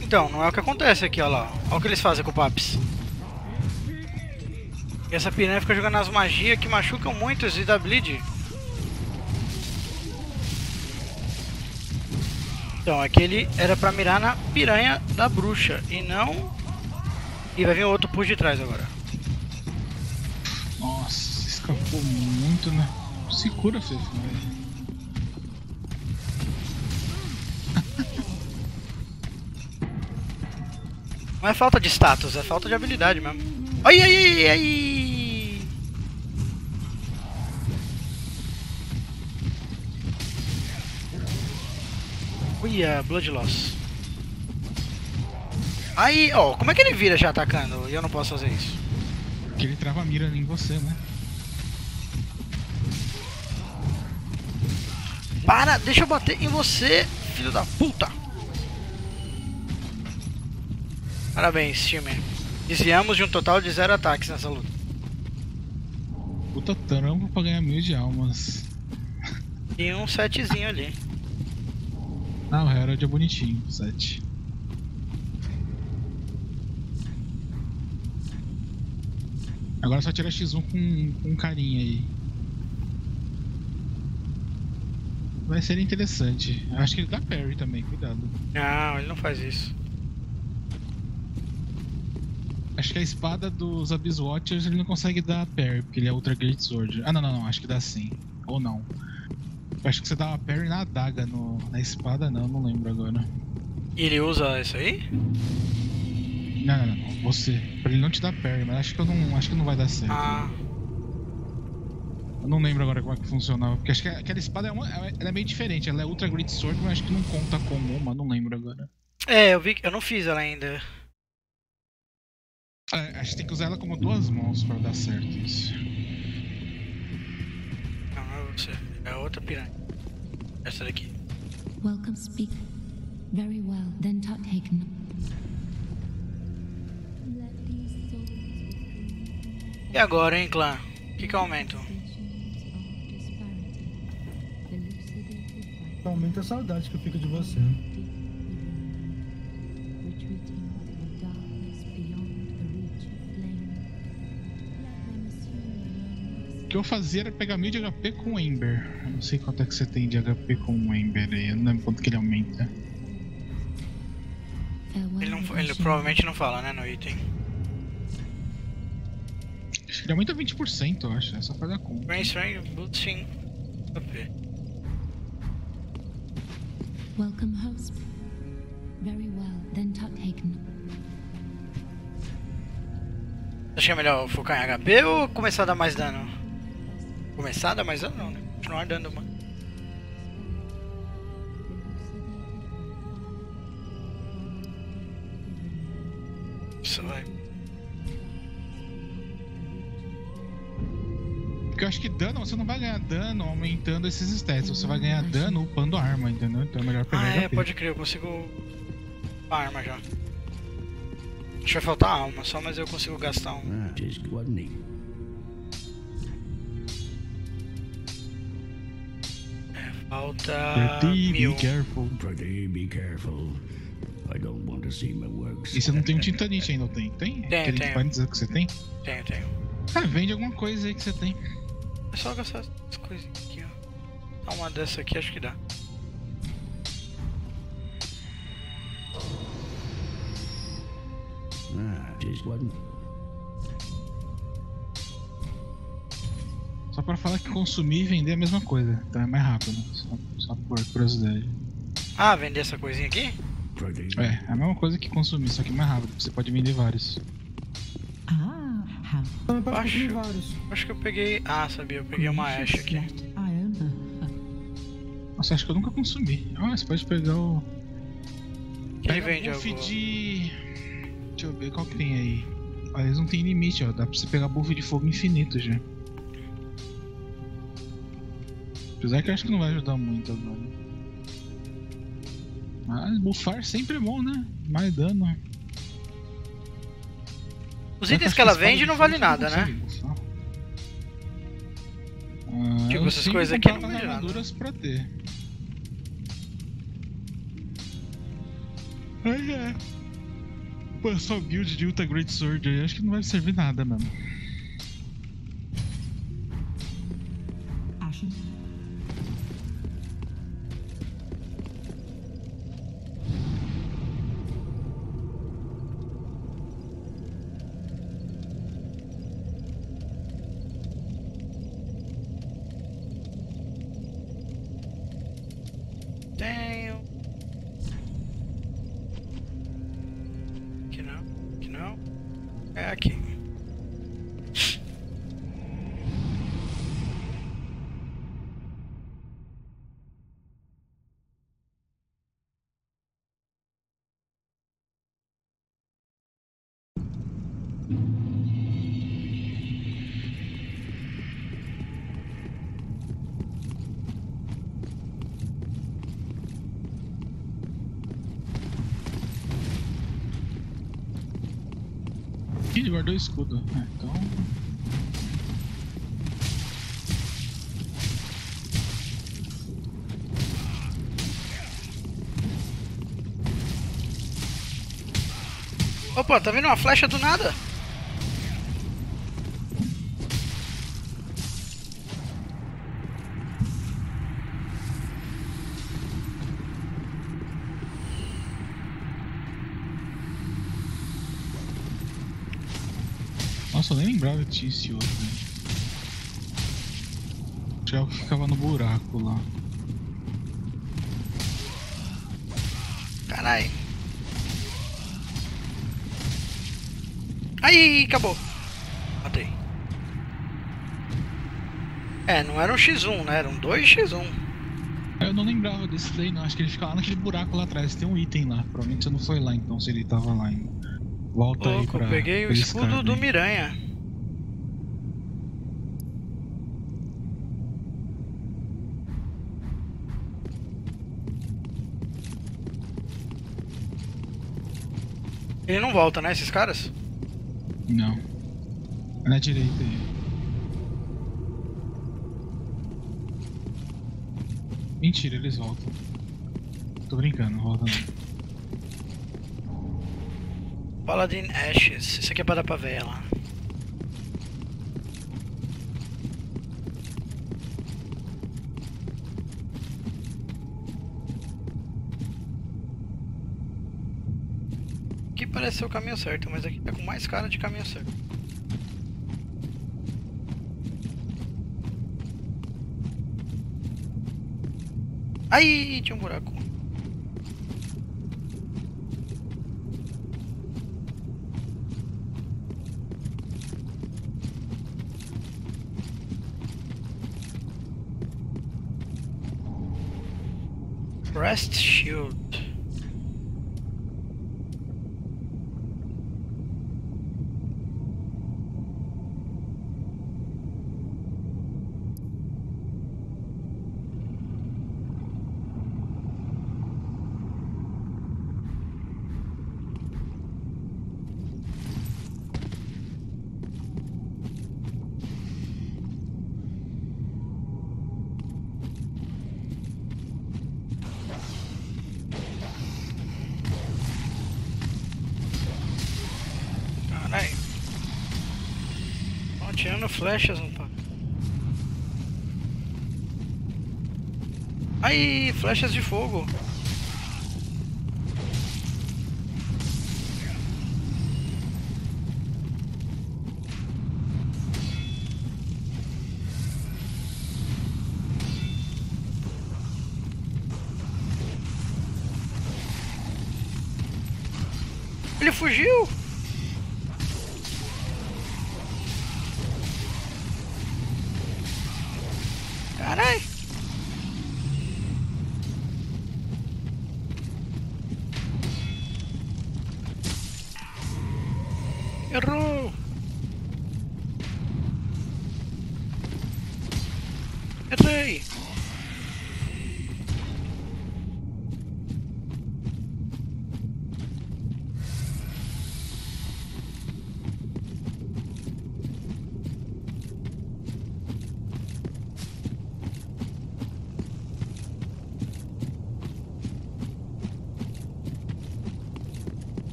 S1: Então, não é o que acontece aqui, ó lá. Olha o que eles fazem com o Paps. E essa piranha fica jogando as magias que machucam muito e dá bleed. Então, aquele era pra mirar na piranha da bruxa e não. E vai vir outro por de trás agora.
S3: Nossa, escapou muito, né? Se cura, Fef.
S1: Não é falta de status, é falta de habilidade mesmo. Ai, ai, ai, ai! Uia, Blood Loss. Aí, ó, como é que ele vira já atacando e eu não posso fazer isso?
S3: Que ele trava a mira em você, né?
S1: Para, deixa eu bater em você, filho da puta! Parabéns, time. Desviamos de um total de zero ataques nessa luta.
S3: Puta trampo pra ganhar mil de almas.
S1: E um setzinho ali.
S3: Ah, o Herald é bonitinho, 7. Agora só tira X1 com, com um carinha aí. Vai ser interessante. Acho que ele dá parry também, cuidado.
S1: Não, ele não faz isso.
S3: Acho que a espada dos Abyss Watchers ele não consegue dar parry, porque ele é Ultra Great Sword. Ah, não, não, não. Acho que dá sim. Ou não. Eu acho que você dá uma parry na adaga, no, na espada não, não lembro agora.
S1: E ele usa isso aí?
S3: Não, não, não, não. Você. Pra ele não te dar parry, mas acho que eu não. Acho que não vai dar certo.
S1: Ah,
S3: Eu não lembro agora como é que funcionava. Porque acho que aquela espada é, uma, ela é meio diferente. Ela é Ultra Great Sword, mas acho que não conta como uma, não lembro agora.
S1: é, eu vi que eu não fiz ela ainda.
S3: É, acho que tem que usar ela como duas mãos pra dar certo isso.
S1: Não, não é você. É outra piranha. Essa daqui.
S8: Welcome, speak. Very well, then Tut take no-
S1: E agora, hein, clã? O que que eu aumento?
S2: Aumenta a saudade que eu fico de você.
S3: O que eu fazia era pegar mil de HP com o Ember. Eu não sei quanto é que você tem de HP com o Ember aí. Eu não lembro quanto que ele aumenta.
S1: Ele, não, ele provavelmente não fala, né, no item.
S3: Acho que ele aumenta 20%, eu acho. É só fazer a conta.
S1: Brain Strength Boosting AP.
S8: Welcome, host. Very well, then Tut take no-
S1: Acho que é melhor focar em HP ou começar a dar mais dano? Começar a dar mais dano não, né? Continuar dando, mano. Isso vai.
S3: Porque eu acho que dano, você não vai ganhar dano aumentando esses stats. Você vai ganhar dano upando a arma, entendeu? Então é melhor pegar
S1: Ah, é,
S3: HP.
S1: pode crer, eu consigo. A arma já. Acho que vai faltar alma só, mas eu consigo gastar um.
S9: Ah, just wasn't he?
S1: Falta.
S3: Pretty,
S1: mil.
S3: be careful.
S9: Pretty be careful. I don't want to see my works.
S3: E você não tem um Tintanite ainda, não tem? Tem?
S1: Tenho,
S3: Quer
S1: tenho.
S3: pode dizer que você tem?
S1: Tenho, tenho.
S3: Cara, vende alguma coisa aí que você tem.
S1: É só gastar as coisinhas aqui, ó. Dá uma dessa aqui, acho que dá.
S9: Ah, just wasn't.
S3: Só pra falar que consumir e vender é a mesma coisa. Então é mais rápido. Só, só por curiosidade.
S1: Ah, vender essa coisinha aqui?
S3: É, é a mesma coisa que consumir, só que mais rápido. Você pode vender vários.
S7: Ah, how
S2: Também pode
S1: Acho.
S2: vários.
S1: Acho que eu peguei. Ah, sabia, eu peguei uma Ash aqui.
S7: own her.
S3: Nossa, acho que eu nunca consumi. Ah, você pode pegar o.
S1: Ele
S3: Pega
S1: vende
S3: buff
S1: algo.
S3: de. Deixa eu ver qual que tem aí. Ah, eles não tem limite, ó. Dá pra você pegar buff de fogo infinito já. Apesar que eu acho que não vai ajudar muito agora. Mas buffar sempre é bom, né? Mais dano.
S1: Os
S3: Só
S1: itens que ela vende
S3: de
S1: não vale nada, né?
S3: Ah,
S1: Tipo, essas coisas aqui não vale nada.
S3: armaduras pra ter. Aí é. Pô, só build de Ultra Great Sword aí, acho que não vai servir nada mesmo. Escudo. Ah, então.
S1: Opa, tá vendo uma flecha do nada?
S3: Nossa, eu nem lembrava que tinha esse outro, velho. Já o que ficava no buraco lá.
S1: Caralho. Aí, acabou. Matei. É, não era um X1, né? Eram dois X1.
S3: Eu não lembrava desse daí não, acho que ele fica lá naquele buraco lá atrás, tem um item lá. Provavelmente você não foi lá então, se ele tava lá ainda. Volta aí
S1: Louco,
S3: pra.
S1: eu peguei o
S3: pra
S1: escudo do
S3: aí.
S1: Miranha. Ele não volta, né, esses caras?
S3: Não. É na direita aí. Mentira, eles voltam. Tô brincando, não volta não.
S1: Paladin Ashes. Isso aqui é pra dar pra véia lá. Aqui parece ser o caminho certo, mas aqui tá com mais cara de caminho certo. Aí tinha um buraco. Rest shield. Caralho. Estão atirando flechas no pá. Aí, flechas de fogo.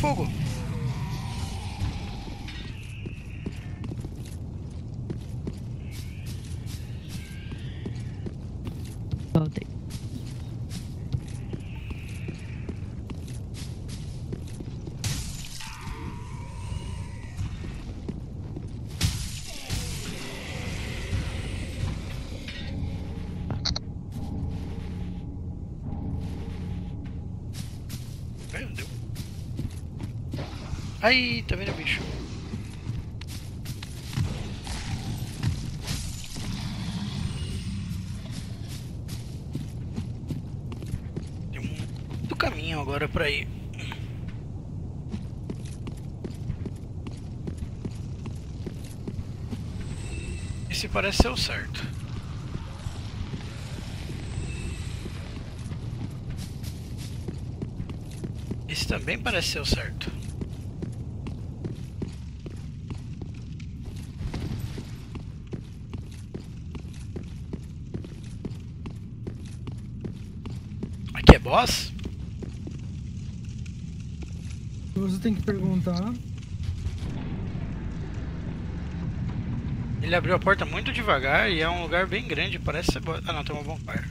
S1: Fogo! Aí, tá vendo, bicho? Tem muito caminho agora pra ir. Esse parece ser o certo. Esse também parece ser o certo. Boss?
S2: Você tem que perguntar.
S1: Ele abriu a porta muito devagar e é um lugar bem grande, parece ser... bo- Ah não, tem uma bonfire.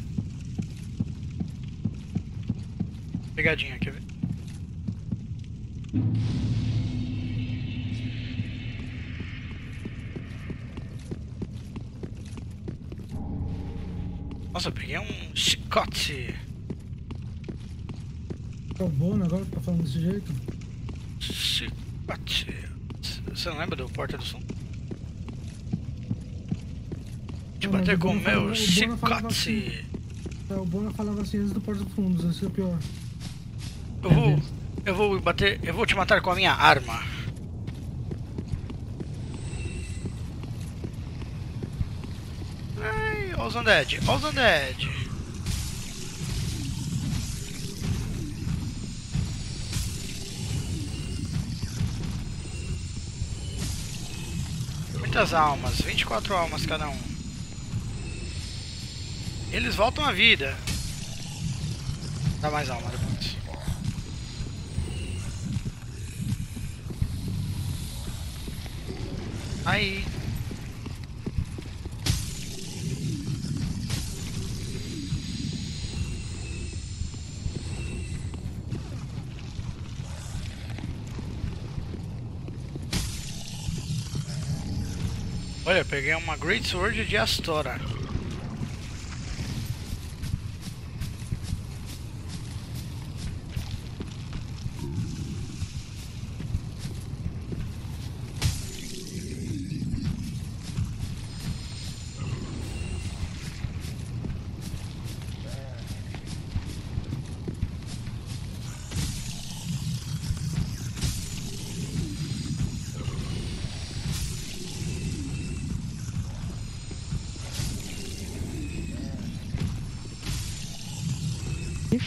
S1: Pegadinha, quer ver? Nossa, peguei um chicote.
S2: Bono agora que tá falando desse jeito?
S1: Chicote. Você não lembra do Porta do Som? De
S2: Não,
S1: bater com o meu chicote.
S2: É, o Bono falava assim antes do Porto dos Fundos, esse é o pior.
S1: Eu vou. Eu vou bater. Eu vou te matar com a minha arma. Ai, olha os undead, olha os undead. Muitas almas, 24 almas cada um. Eles voltam à vida. Dá mais alma depois. Aí. Olha, peguei uma Great Sword de Astora.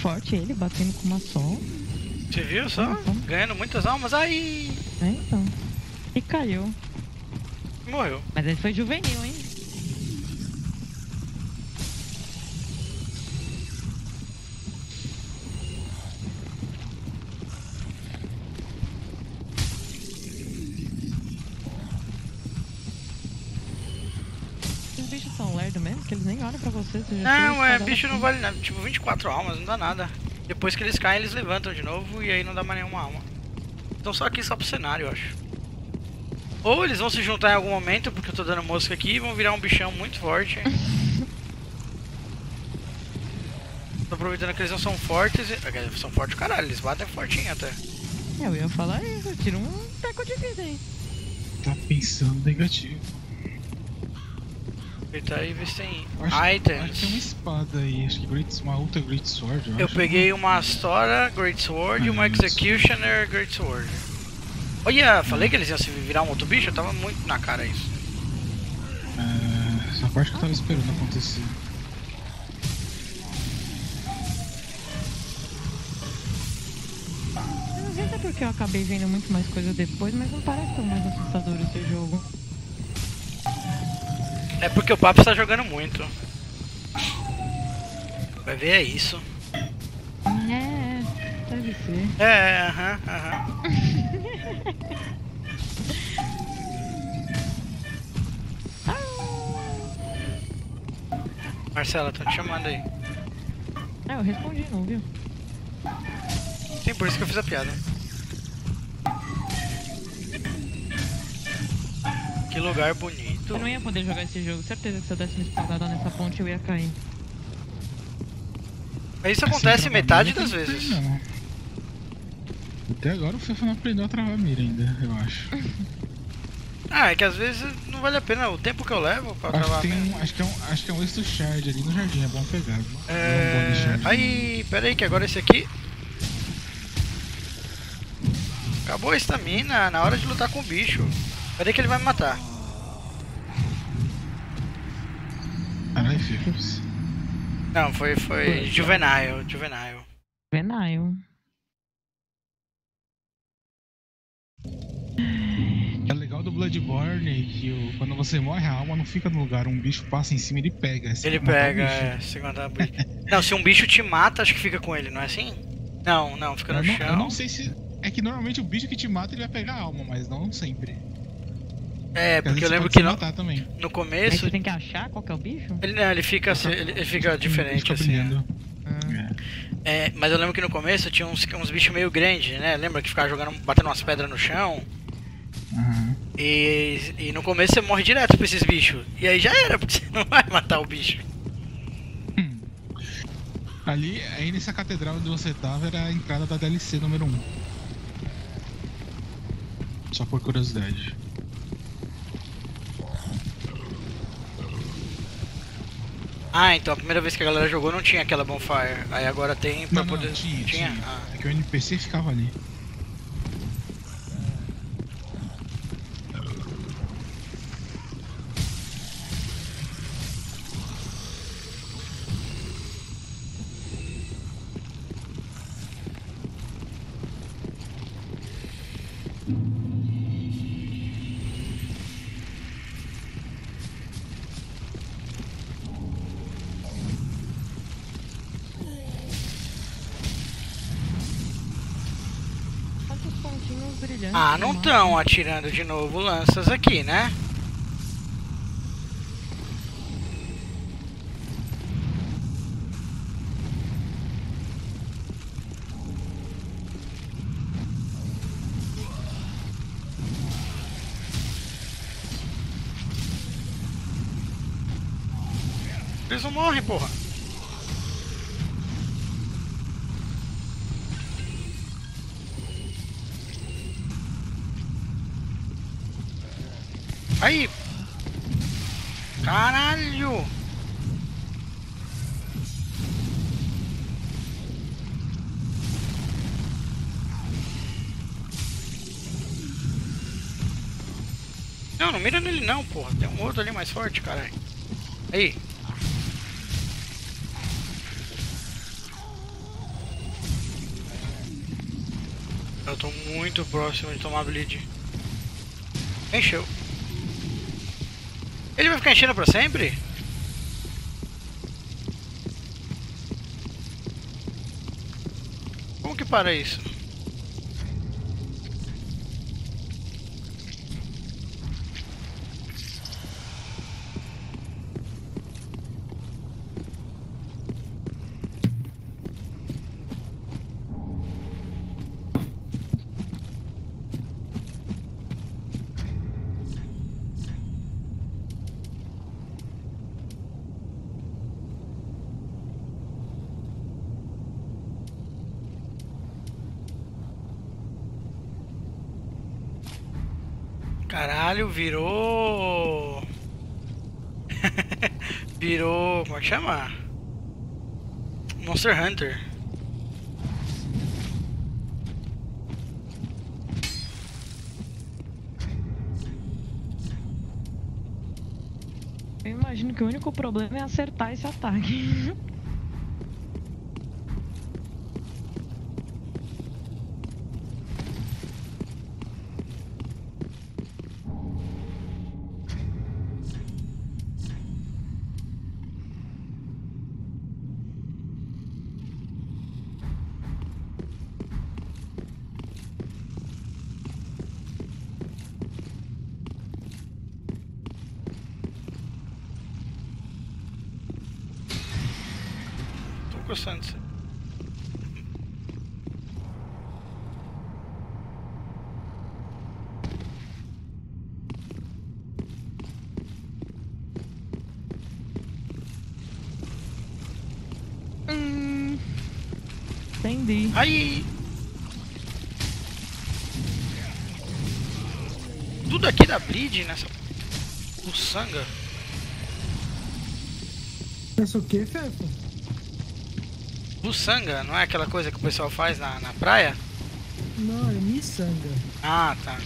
S6: Forte ele, batendo com uma só.
S1: Você viu só?
S6: Uhum.
S1: Ganhando muitas almas. Aí.
S6: É, então. E caiu.
S1: Morreu.
S6: Mas ele foi juvenil, hein?
S1: Não,
S6: tira
S1: é, bicho não vale nada. Tipo, 24 almas, não dá nada. Depois que eles caem, eles levantam de novo e aí não dá mais nenhuma alma. Então só aqui só pro cenário, eu acho. Ou eles vão se juntar em algum momento, porque eu tô dando mosca aqui, e vão virar um bichão muito forte. tô aproveitando que eles não são fortes. E... São fortes, caralho, eles batem fortinho até.
S6: É, Eu ia falar isso, tira um teco de vida aí.
S3: Tá pensando negativo.
S1: Aproveitar aí e ver se tem
S3: Eu Acho, acho que tem uma
S1: items.
S3: espada aí, acho que Great, uma outra Great Sword. Eu,
S1: Eu
S3: acho.
S1: peguei uma Astora Great Sword e uma
S3: Ah, isso.
S1: Executioner Great Sword. Olha, falei que eles iam se virar um outro bicho, eu tava muito na cara isso.
S3: É, essa parte que eu tava esperando acontecer.
S6: Eu não sei se é porque eu acabei vendo muito mais coisa depois, mas não parece tão mais assustador esse jogo.
S1: É porque o papo está jogando muito. Vai ver, é isso.
S6: É, deve ser.
S1: É, aham, aham. Marcela, tô te chamando aí.
S6: É, eu respondi, não viu?
S1: Sim, por isso que eu fiz a piada. Que lugar bonito.
S6: Eu não ia poder jogar esse jogo, certeza que se eu desse uma espadada nessa ponte eu ia cair.
S1: Mas isso acontece metade das vezes.
S3: Até agora o Fefa não aprendeu a travar mira ainda, eu acho.
S1: Ah, é que às vezes não vale a pena o tempo que eu levo pra
S3: Acho
S1: travar
S3: que, tem um, acho, que é um, acho que é um extra shard ali no jardim, é bom pegar. viu? É um
S1: É...
S3: shard.
S1: Aí, pera aí que agora esse aqui... Acabou a estamina na hora de lutar com o bicho. Pera aí que ele vai me matar.
S3: Fefa.
S1: Não, foi, foi Juvenile, Juvenile.
S6: Venile.
S3: É legal do Bloodborne que o- quando você morre, a alma não fica no lugar, um bicho passa em cima e ele pega. Você
S1: Ele pega, é, se matar o bicho. Não, se um bicho te mata, acho que fica com ele, não é assim? Não, não, fica no
S3: Eu não,
S1: chão.
S3: eu não sei se. É que normalmente o bicho que te mata ele vai pegar a alma, mas não sempre.
S1: É, porque eu lembro que no,
S3: também.
S1: no
S6: Aí
S1: começo.
S6: você tem que achar qual que é o bicho?
S1: Ele, não, ele fica, assim, ele, ele fica diferente, assim.
S6: Ah,
S3: É.
S1: É, mas eu lembro que no começo tinha uns, uns bichos meio grandes, né? Lembra que ficava jogando, batendo umas pedras no chão?
S3: Aham.
S1: E, e no começo você morre direto pra esses bichos. E aí já era, porque você não vai matar o bicho.
S3: Ali, aí nessa catedral onde você tava, era a entrada da DLC número 1. Só por curiosidade.
S1: Ah, então a primeira vez que a galera jogou não tinha aquela bonfire. Aí agora tem pra
S3: Não, não,
S1: poder.
S3: tinha, tinha.
S1: Ah.
S3: É que o NPC ficava ali.
S1: Ah, não estão atirando de novo lanças aqui, né? Eles não morrem, porra. Aí! Caralho! Não, não mira nele não, porra. Tem um outro ali mais forte, caralho. Aí. Eu tô muito próximo de tomar bleed. Encheu. Ele vai ficar enchendo pra sempre? Como que para isso? Caralho, virou. virou. Como é que chama? Monster Hunter.
S6: Eu imagino que o único problema é acertar esse ataque. Hum, entendi.
S1: Aí! Tudo aqui dá bleed nessa. Puçanga.
S2: Pensa o quê, Fefo?
S1: Puçanga, não é aquela coisa que o pessoal faz na, na praia?
S2: Não, é miçanga.
S1: Ah, tá.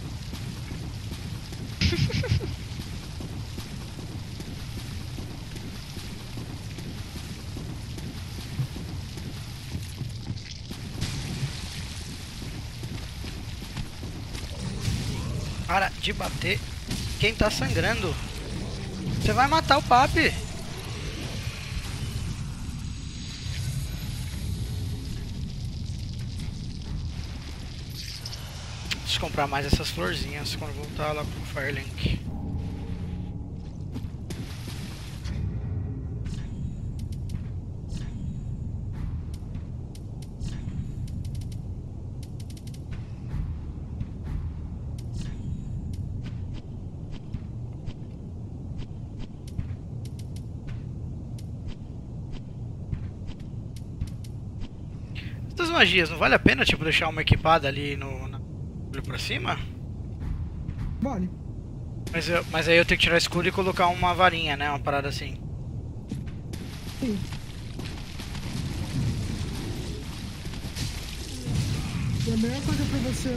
S1: Para de bater quem tá sangrando. Você vai matar o papi. Comprar mais essas florzinhas quando voltar lá pro Firelink. Magias, não vale a pena, tipo, deixar uma equipada ali no... Ali pra cima?
S2: Vale.
S1: Mas, eu, mas aí eu tenho que tirar o escudo e colocar uma varinha, né? Uma parada assim.
S2: Sim. E a melhor coisa pra você,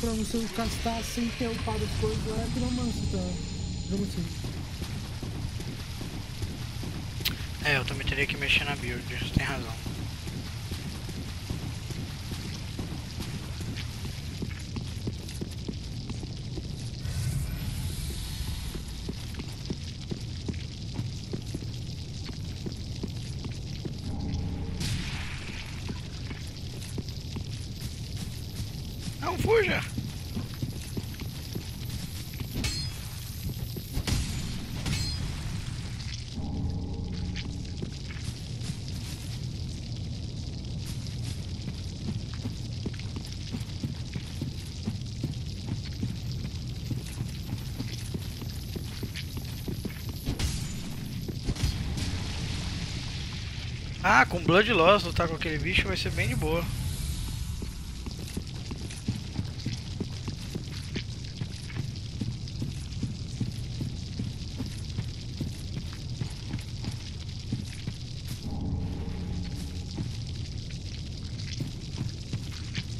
S2: pra você castar sem ter upado as coisas é a quiromancia, tá? Assim.
S1: É, eu também teria que mexer na build, você tem razão. Com Bloodlust lutar com aquele bicho vai ser bem de boa.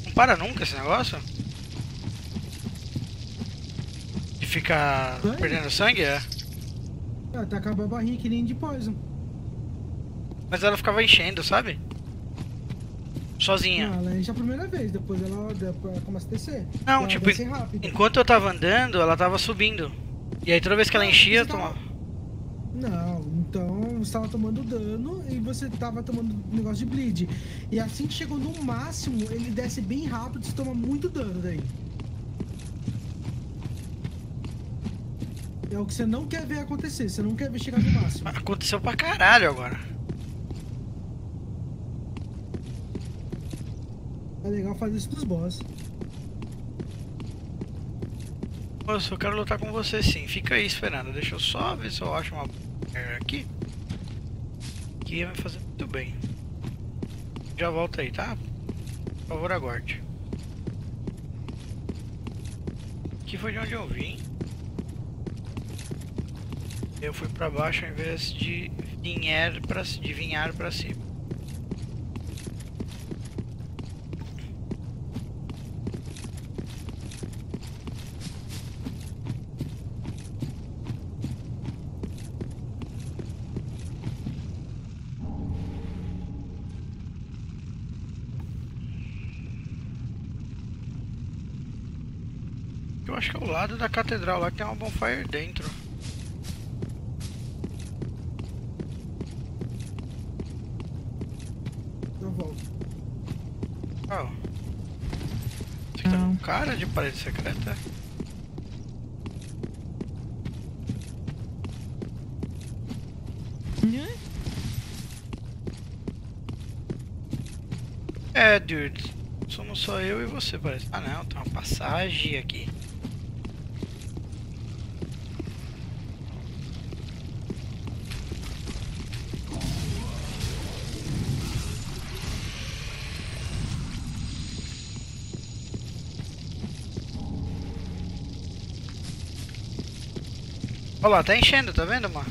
S1: Não para nunca esse negócio? De ficar
S2: Sangue?
S1: perdendo sangue, é?
S2: Ah, tá acabando a barrinha que nem de poison.
S1: Mas ela ficava enchendo, sabe? Sozinha.
S2: Não, ela enche a primeira vez, depois ela, depois ela começa a descer.
S1: Não,
S2: ela
S1: tipo. Enquanto eu tava andando, ela tava subindo. E aí toda vez que ela enchia, eu
S2: tava-
S1: tomava.
S2: Não, então você tava tomando dano e você tava tomando negócio de bleed. E assim que chegou no máximo, ele desce bem rápido e você toma muito dano daí. É o que você não quer ver acontecer, você não quer ver chegar no máximo.
S1: Aconteceu pra caralho agora.
S2: É legal fazer isso nos boss.
S1: Moço, eu quero lutar com você sim. Fica aí esperando. Deixa eu só ver se eu acho uma aqui. Que ia me fazer muito bem. Já volta aí, tá? Por favor, aguarde. Aqui foi de onde eu vim. Eu fui pra baixo ao invés de vinhar pra, de vinhar pra cima. Lado da catedral lá que tem uma bonfire dentro.
S2: Eu volto.
S1: Oh. Você tá com cara de parede secreta?
S6: Né?
S1: É, dude. Somos só eu e você, parece. Ah, não, tem uma passagem aqui. Olha lá, tá enchendo, tá vendo, mano?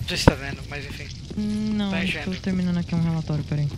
S1: Não sei se tá vendo, mas enfim.
S6: Hum, Não,
S1: Tá
S6: estou
S1: enchendo.
S6: terminando aqui um relatório, peraí.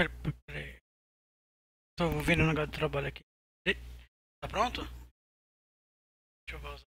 S1: Pera- pera- Peraí. Tô ouvindo o negócio de trabalho aqui. Tá pronto? Deixa eu pausar.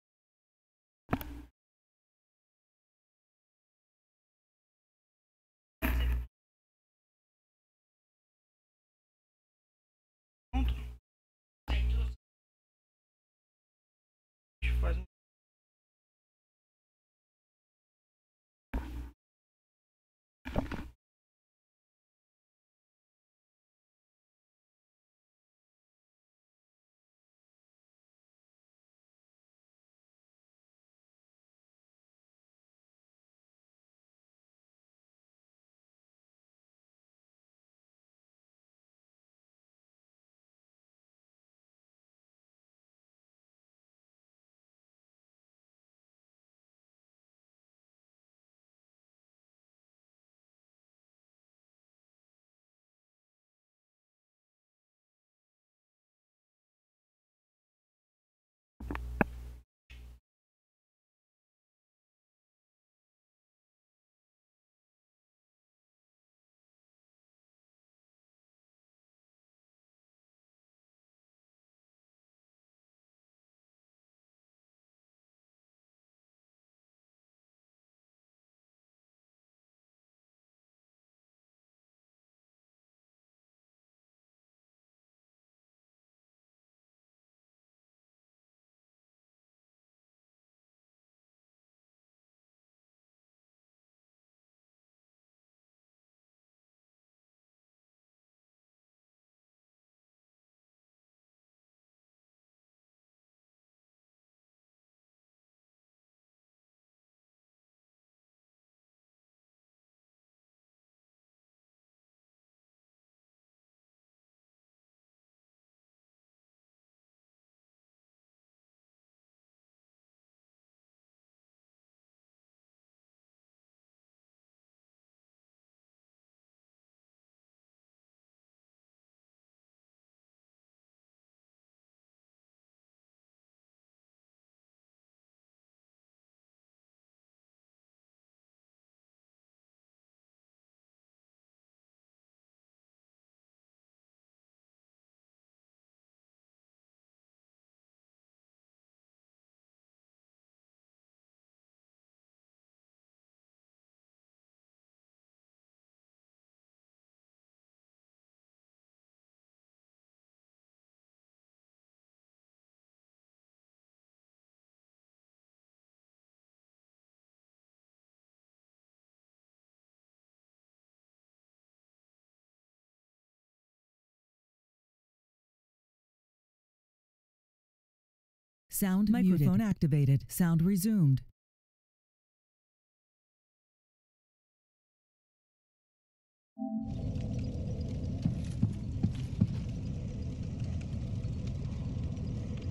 S10: Sound microphone activated. Sound resumed.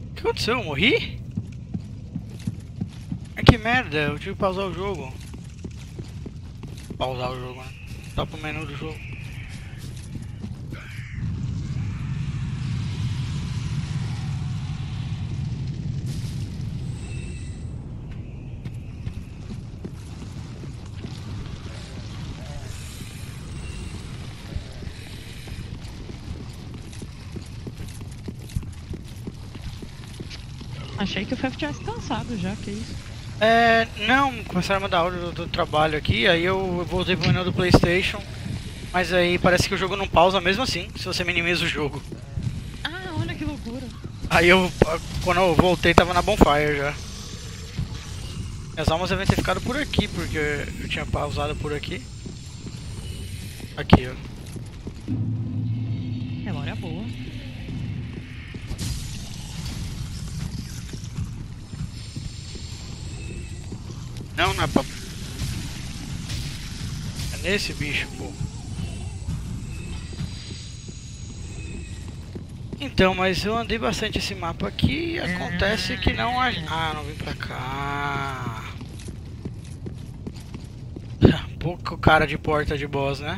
S1: O que aconteceu? Eu morri? Ai que merda, eu tive que pausar o jogo. Pausar o jogo, né? Tá pro menu do jogo.
S6: Achei que o Fef tivesse cansado já, que isso.
S1: É, não, começaram a mandar áudio do, do trabalho aqui, aí eu voltei pro menu do Playstation. Mas aí parece que o jogo não pausa mesmo assim, se você minimiza o jogo.
S6: Ah, olha que loucura.
S1: Aí eu, quando eu voltei, tava na Bonfire já. Minhas almas devem ter ficado por aqui, porque eu tinha pausado por aqui. Aqui, ó.
S6: Memória boa.
S1: Não, não é pra... É nesse bicho, pô. Então, mas eu andei bastante esse mapa aqui e acontece que não... Ah, não vim pra cá. Pouco cara de porta de boss, né?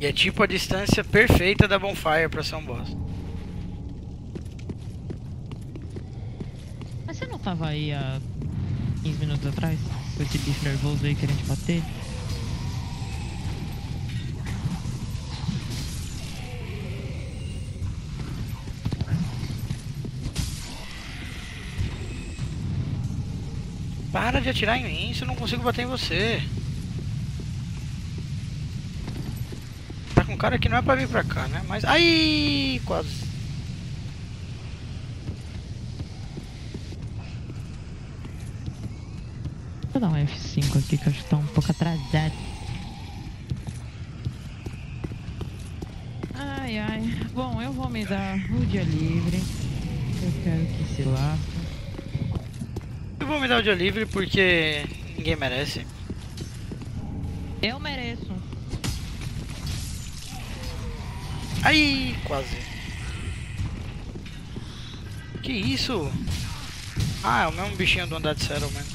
S1: E é tipo a distância perfeita da Bonfire pra ser um boss.
S6: Mas você não tava aí há 15 minutos atrás, com tipo, esse bicho nervoso aí querendo te bater.
S1: Para de atirar em mim, se eu não consigo bater em você. Tá com um cara que não é pra vir pra cá, né? Mas... Ai! Quase.
S6: Um F5 aqui que eu acho que tá um pouco atrasado. Ai, ai. Bom, eu vou me dar o dia livre. Eu quero que se lasque.
S1: Eu vou me dar o dia livre porque ninguém merece.
S6: Eu mereço.
S1: Ai, quase. Que isso? Ah, é o mesmo bichinho do andar de Settlement.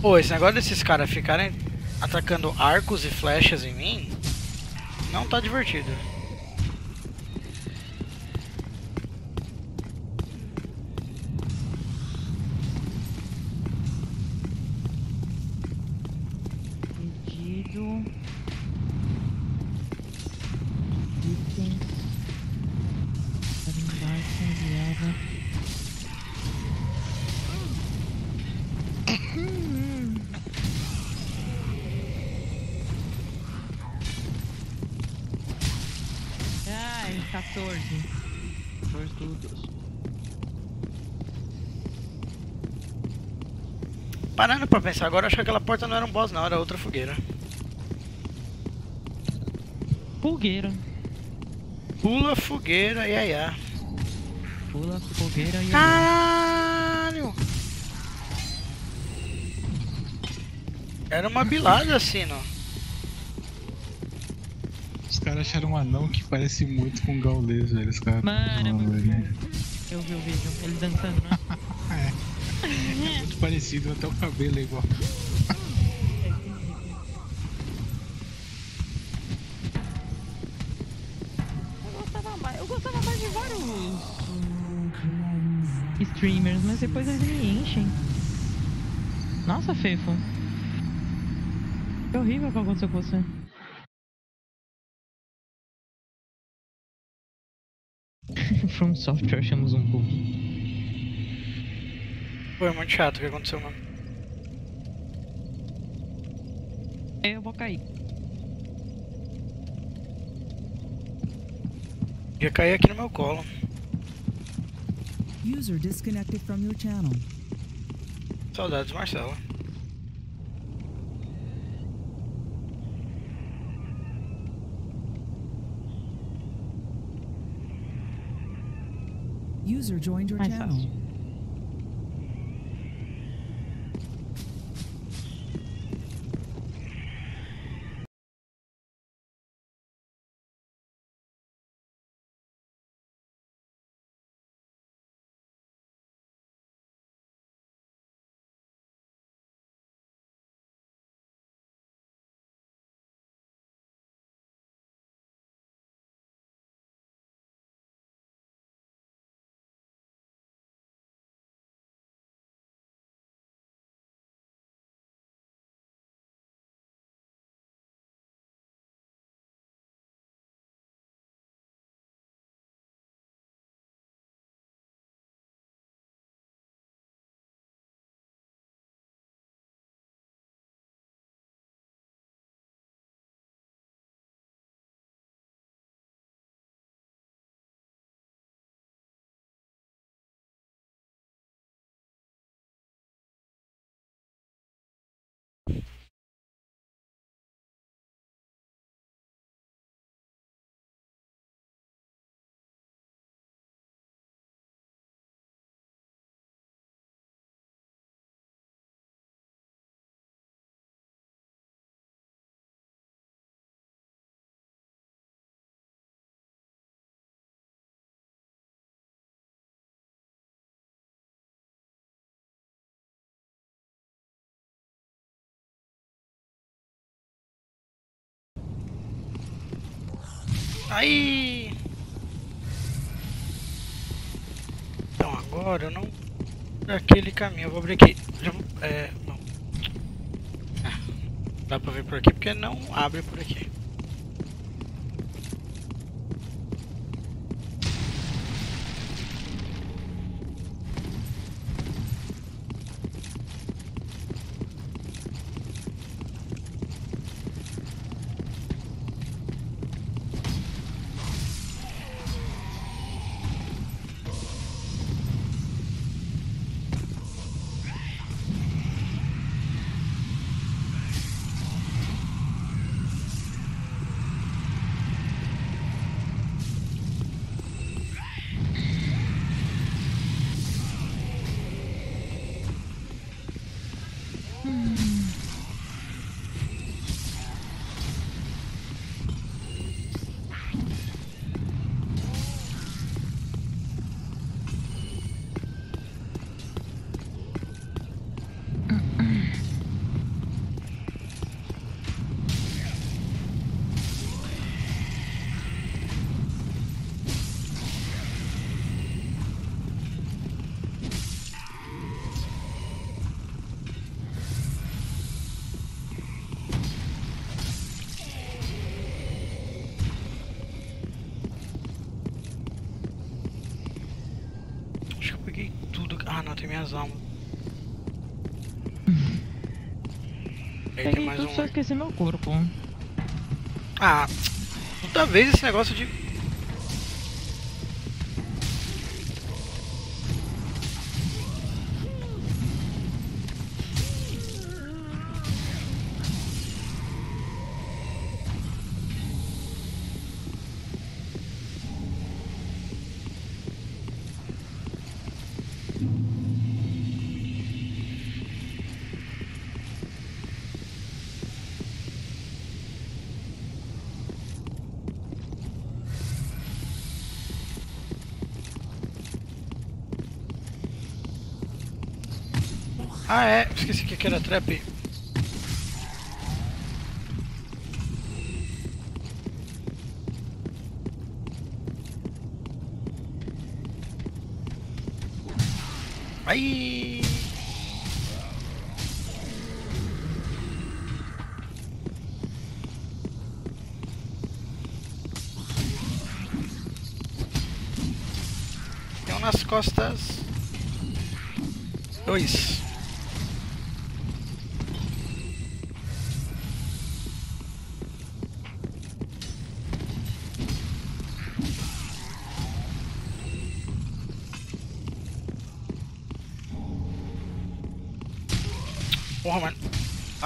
S1: Pô, esse negócio desses caras ficarem atacando arcos e flechas em mim não tá divertido. Parando pra pensar agora, acho que aquela porta não era um boss não, era outra fogueira.
S6: Fogueira.
S1: Pula fogueira, ia, ia.
S6: Pula fogueira e.
S1: Caralho! Era uma bilada assim, não.
S3: Os caras acharam um anão que parece muito com um gaulês, velho. Os caras.
S6: Mano, é muito. Eu vi o vídeo, ele dançando, né?
S3: Parecido, até o cabelo é igual.
S6: Eu gostava mais, eu gostava mais de vários streamers, mas depois eles me enchem. Nossa, Fefo. Que horrível que aconteceu com você. From Software achamos um pouco.
S1: Foi muito chato o que aconteceu, mano.
S6: Eu vou cair.
S1: Ia cair aqui no meu colo.
S10: User disconnected from your channel.
S1: Saudades, Marcelo.
S10: User joined your
S6: Mais
S10: channel.
S6: fácil.
S1: Aí. Então agora eu não. Daquele caminho, eu vou abrir aqui. Já É. Não. Ah, Dá pra ver por aqui porque não abre por aqui.
S6: Tudo,
S1: um.
S6: só esqueci meu corpo.
S1: Ah, toda vez esse negócio de. Que era trap. Tem um nas costas. Dois.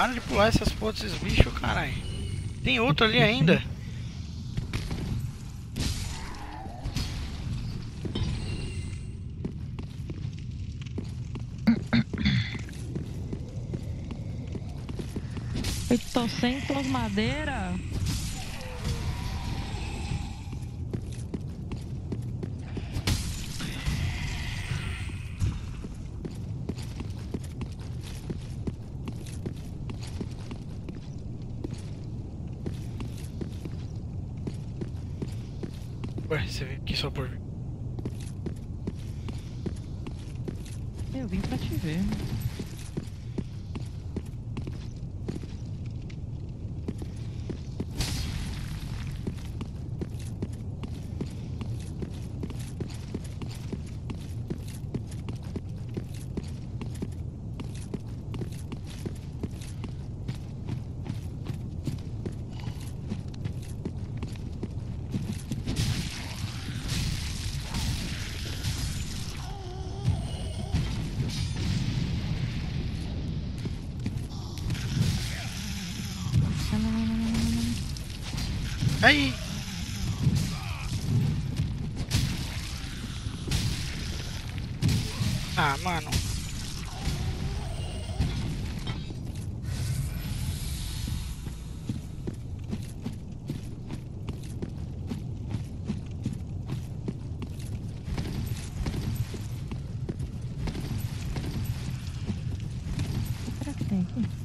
S1: Para de pular essas porra desses bichos, caralho. Tem outro ali ainda.
S6: Eu tô sem tuas
S1: Aí! Ah, mano.
S6: Será que tem aqui?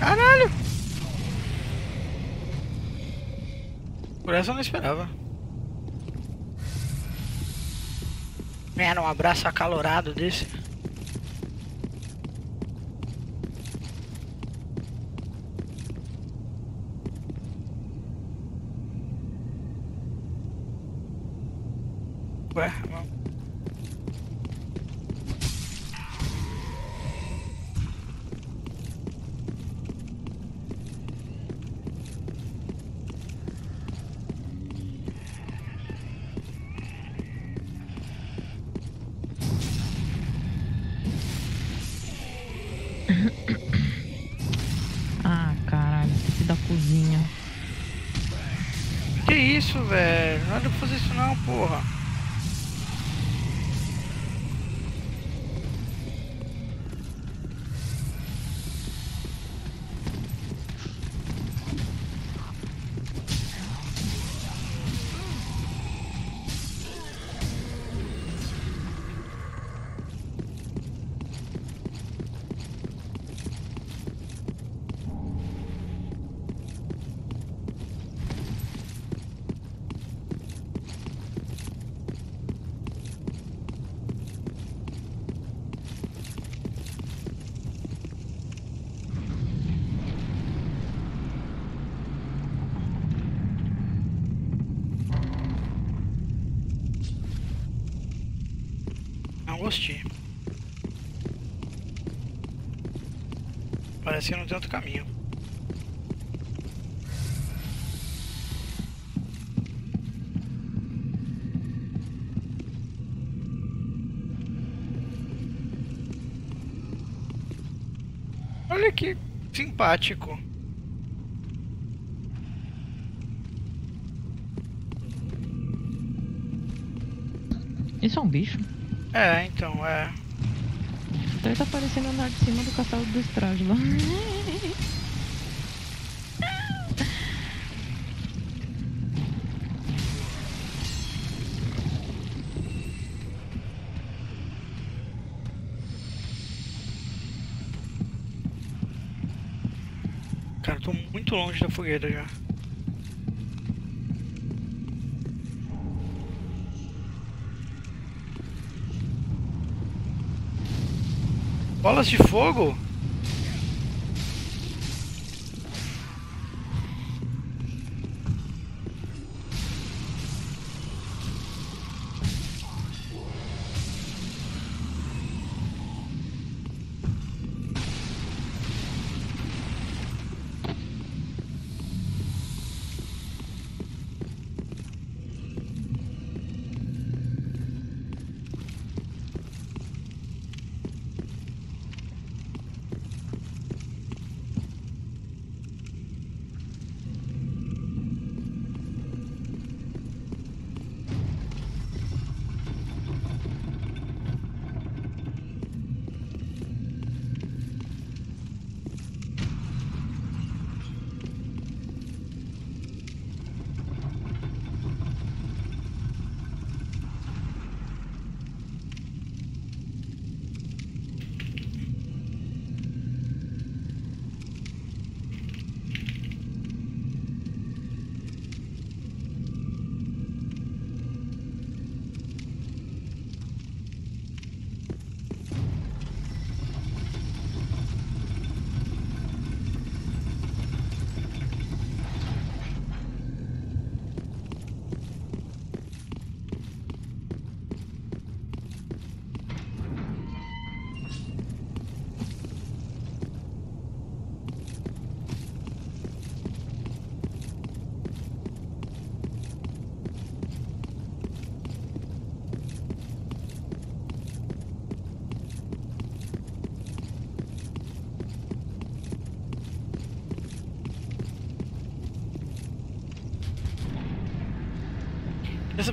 S1: Caralho! Por essa eu não esperava. Era um abraço acalorado desse. Gostei. Parece que não tem outro caminho. Olha que simpático.
S6: Isso é um bicho?
S1: É, então, é.
S6: Ele tá parecendo andar de cima do castelo do Estrajo lá.
S1: Cara, tô muito longe da fogueira já. Bolas de fogo?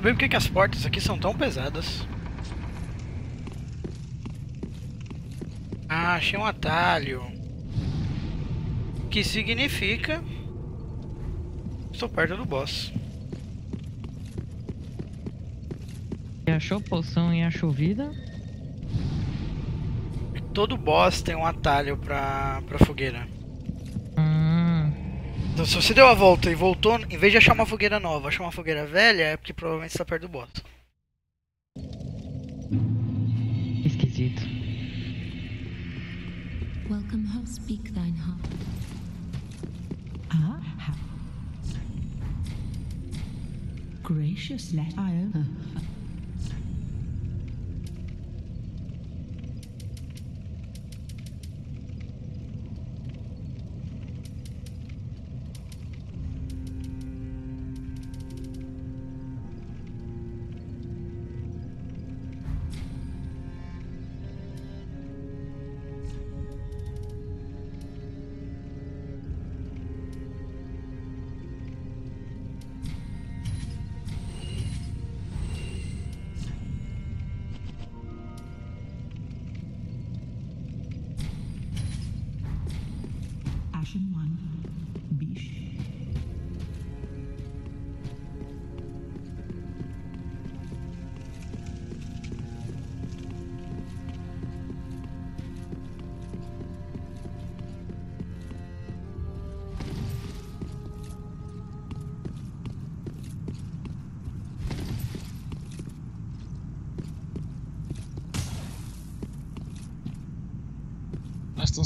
S1: Saber por que, as portas aqui são tão pesadas? Ah, achei um atalho. Que significa... Estou perto do boss.
S6: E achou poção e achou vida?
S1: Todo boss tem um atalho pra, pra fogueira. Então se você deu a volta e voltou, em vez de achar uma fogueira nova, achar uma fogueira velha, é porque provavelmente você tá perto do boss.
S6: esquisito.
S8: Welcome home, speak thine heart.
S7: Ah, how gracious let I uh,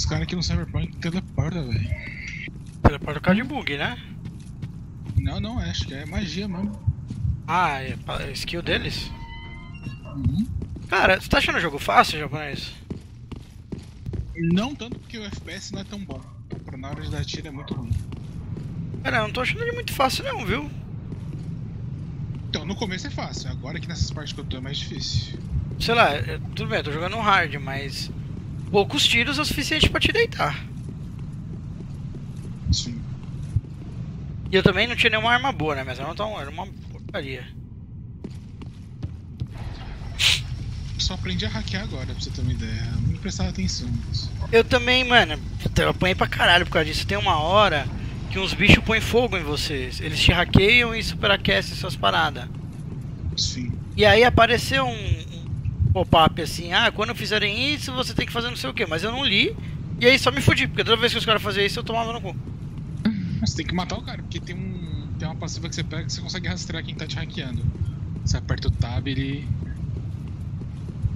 S3: uns caras aqui no Cyberpunk que teleporta, velho.
S1: Teleporta por causa de bug, né?
S3: Não, não, acho que é magia mesmo.
S1: Ah, é é skill deles?
S3: Uhum.
S1: Cara, você tá achando o jogo fácil, japonês?
S3: Não tanto porque o FPS não é tão bom. Pra na hora de dar tiro é muito ruim.
S1: Cara, eu não tô achando ele muito fácil não, viu?
S3: Então, no começo é fácil. Agora que nessas partes que eu tô é mais difícil.
S1: Sei lá, é- tudo bem, eu tô jogando hard, mas poucos tiros é o suficiente pra te deitar.
S3: Sim.
S1: E eu também não tinha nenhuma arma boa, né? Mas arma tá era uma porcaria.
S3: Só aprendi a hackear agora, pra você ter uma ideia. Eu não prestava atenção.
S1: Eu também, mano, eu apanhei pra caralho por causa disso. Tem uma hora que uns bichos põem fogo em vocês. Eles te hackeiam e superaquecem suas paradas.
S3: Sim.
S1: E aí apareceu um pop-up assim, ah, quando fizerem isso você tem que fazer não sei o que, mas eu não li. E aí só me fudi, porque toda vez que os caras faziam isso eu tomava no cu.
S3: Você tem que matar o cara, porque tem um. Tem uma passiva que você pega que você consegue rastrear quem tá te hackeando. Você aperta o tab, ele.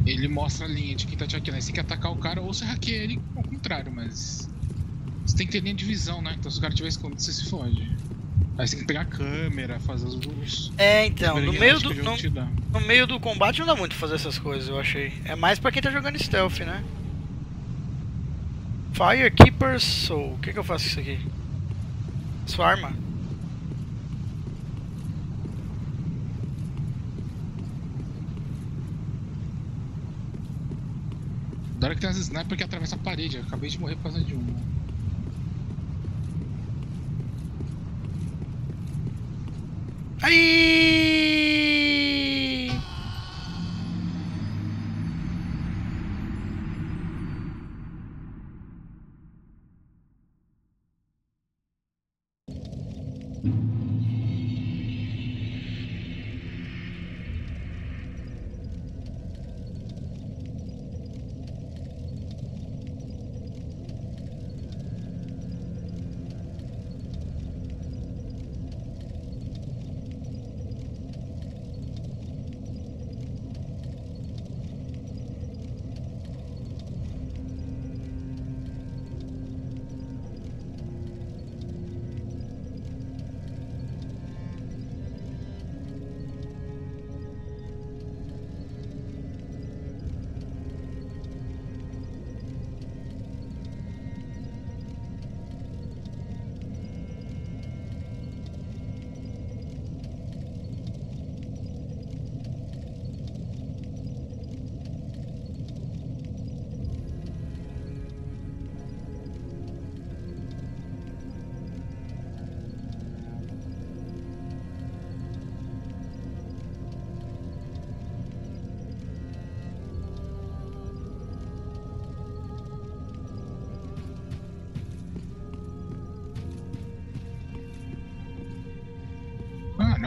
S3: Ele mostra a linha de quem tá te hackeando. Aí você tem que atacar o cara ou você hackeia ele ao contrário, mas. Você tem que ter linha de visão, né? Então se o cara tiver escondido, você se fode. Aí você tem que pegar a câmera, fazer os.
S1: É, então, no meio do, no, no meio do combate não dá muito fazer essas coisas, eu achei. É mais pra quem tá jogando stealth, né? Firekeeper Soul. O que que eu faço com isso aqui? Sua arma?
S3: Da hora que tem as snipers que atravessam a parede. Eu acabei de morrer por causa de uma.
S1: Aí!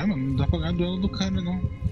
S3: Caramba, não dá pra ganhar duelo do cara, não.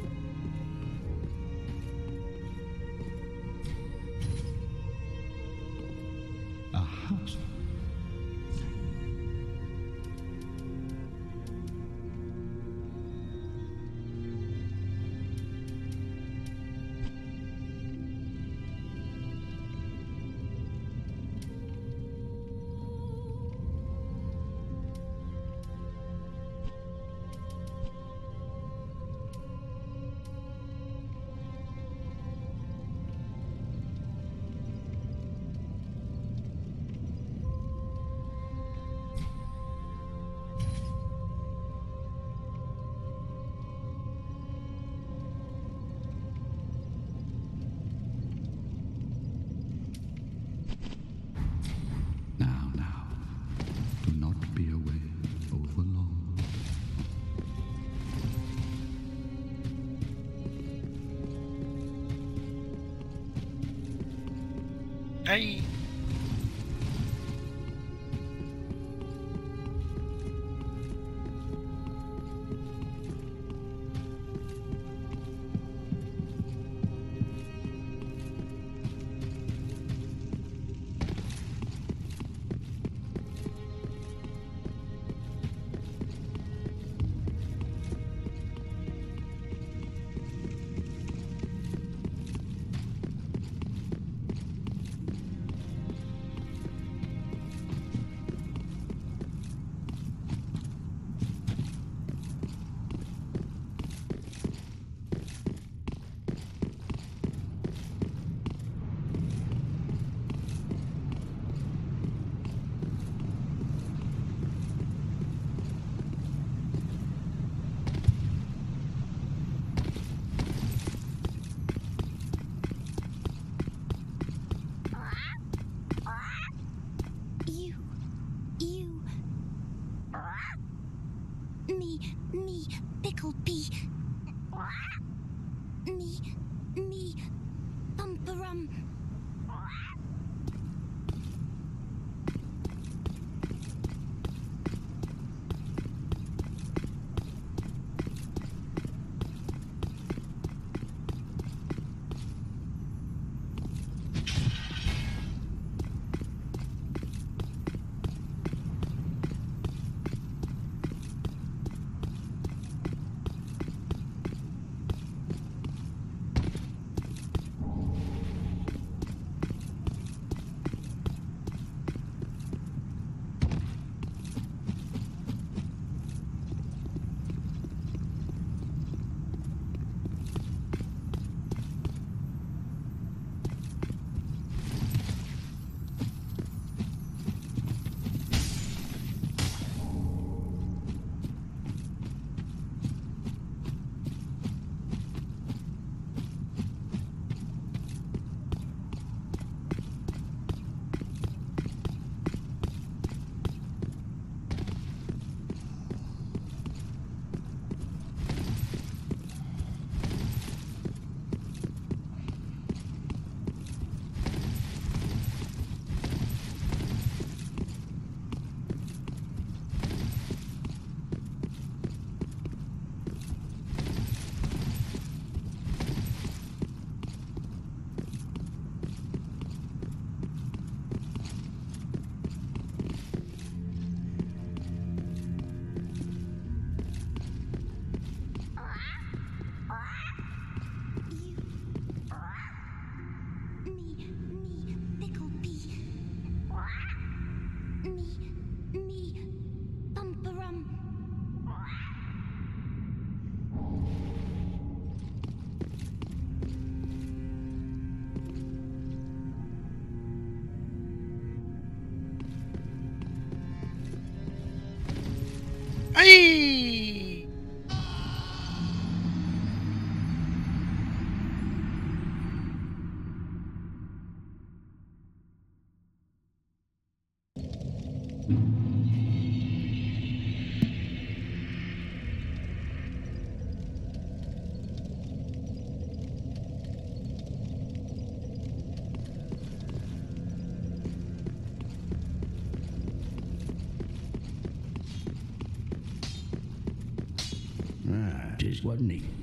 S9: wasn't he?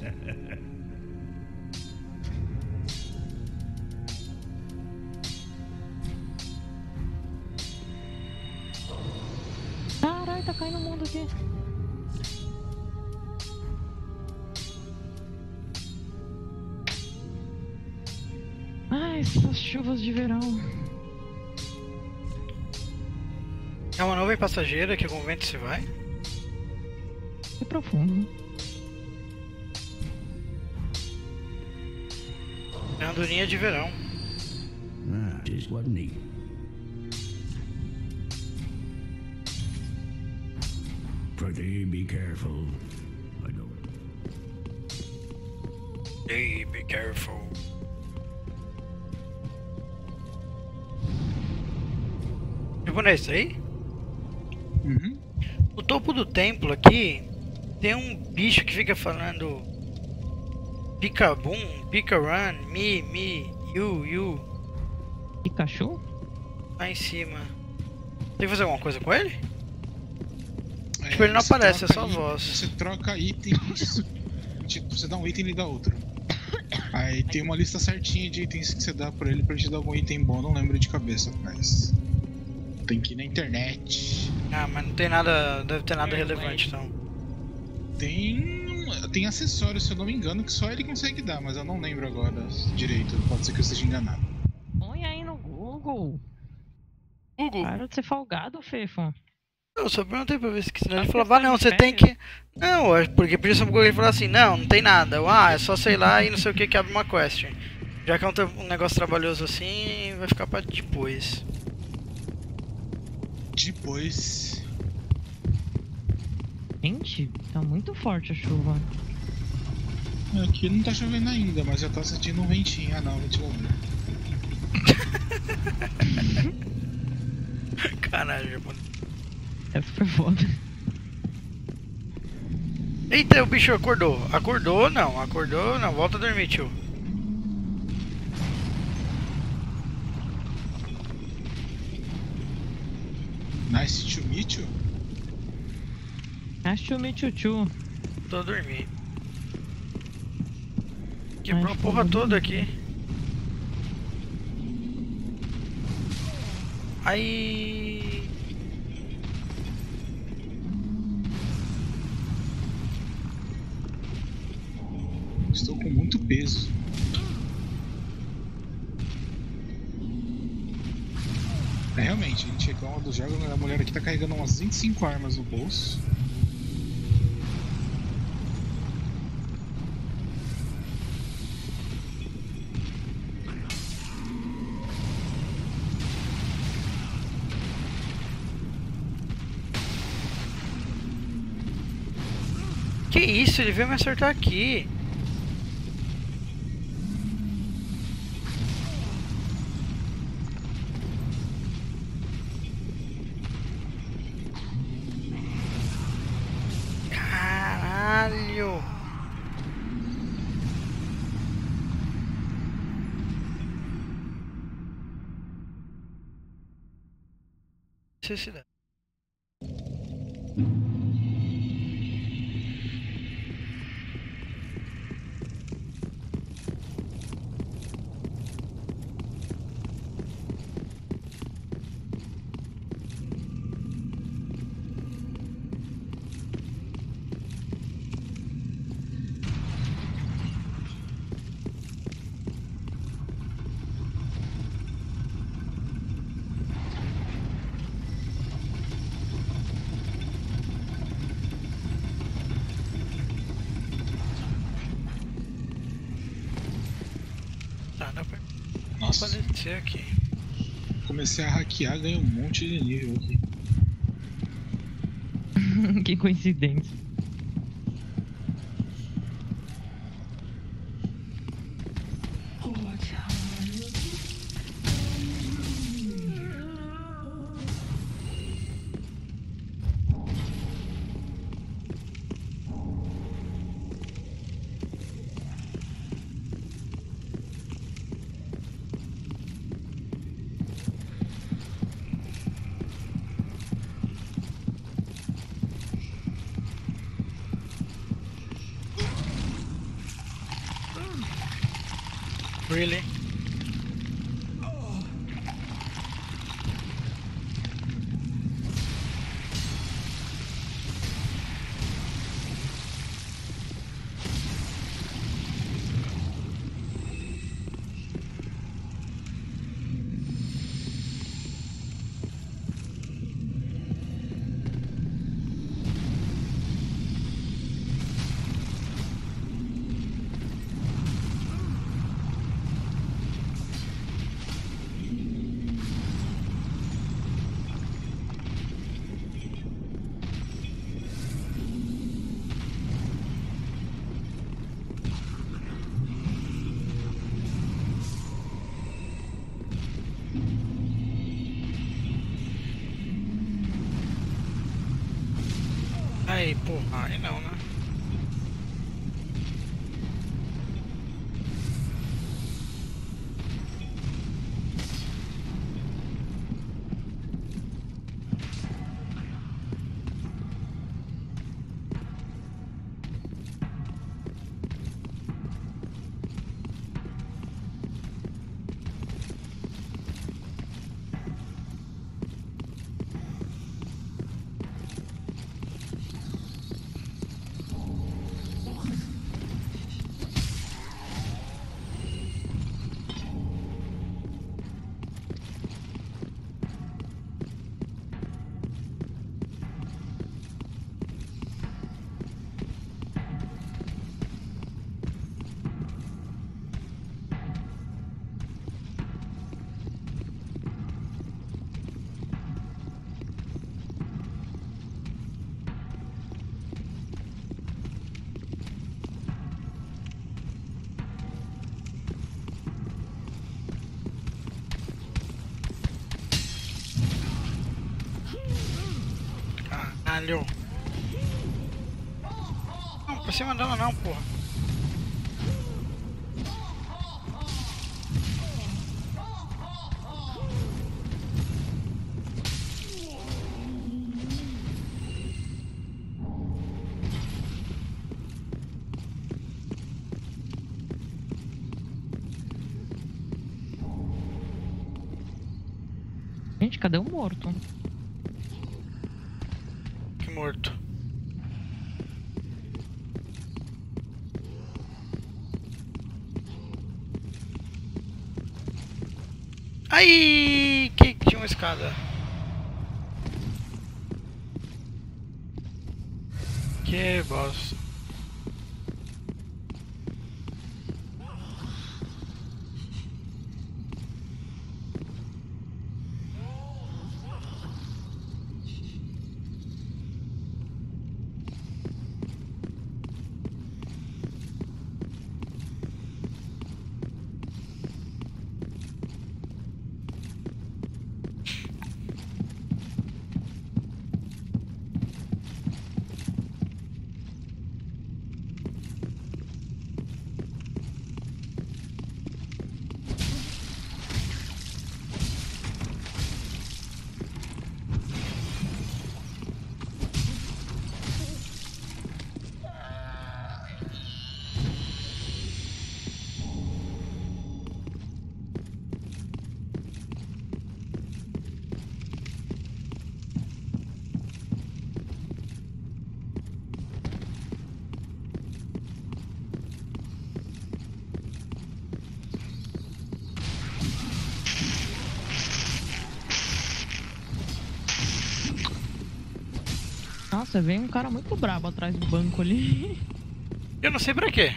S9: Say.
S6: Caralho, tá caindo o mundo aqui. Ai, essas chuvas de verão.
S1: É uma nuvem passageira que com o vento se vai?
S6: Que profundo.
S1: Andorinha de verão.
S9: ah, wasn't he? Pretty be careful. I don't.
S1: Hey, be careful. Tipo, não é isso aí?
S3: Uhum.
S1: No topo do templo aqui tem um bicho que fica falando Pica boom, pica run, me, me, you, you,
S6: Pikachu?
S1: lá em cima. Tem que fazer alguma coisa com ele?
S3: É,
S1: Tipo, ele não aparece, é só
S3: i-
S1: voz.
S3: Você troca itens. tipo, você dá um item e ele dá outro. Aí tem uma lista certinha de itens que você dá pra ele pra ele te dar algum item bom, não lembro de cabeça, mas. Tem que ir na internet.
S1: Ah, mas não tem nada, deve ter nada
S3: É,
S1: relevante então.
S3: Tem tem acessório, se eu não me engano, que só ele consegue dar, mas eu não lembro agora direito. Pode ser que eu esteja enganado.
S6: Põe aí no Google.
S1: Google.
S6: Para de ser folgado, Fefo.
S1: Eu só perguntei pra ver se senão ele
S6: que
S1: falava, ah, não, você tem que. Não, é porque podia ser um Google ele falar assim, não, não tem nada. Eu, ah, é só sei lá e não sei o que que abre uma quest. Já que é um, um negócio trabalhoso assim, vai ficar pra depois.
S3: Depois.
S6: Gente, tá muito forte a chuva.
S3: Aqui não tá chovendo ainda, mas já tá sentindo um ventinho. Ah não, ventilador.
S1: Caralho, japonês.
S6: É super foda.
S1: Eita, o bicho acordou. Acordou, não. Acordou, não. Volta a dormir, tio.
S3: Nice to meet you.
S6: Acho me tchutchu.
S1: Tô a dormir. Quebrou a porra toda aqui. Aí.
S3: Estou com muito peso. É, realmente, a gente reclama dos jogos, a mulher aqui tá carregando umas 25 armas no bolso.
S1: Isso? Ele veio me acertar aqui. Caralho. Necessidade. Tá, dá pra Aqui.
S3: comecei a hackear, ganhei um monte de nível aqui.
S6: que coincidência.
S1: Cima dela não, porra.
S6: Gente, cadê o morto?
S1: Que morto. Ai, que que tinha uma escada. Que bosta.
S6: Nossa, vem um cara muito brabo atrás do banco ali.
S1: Eu não sei pra quê.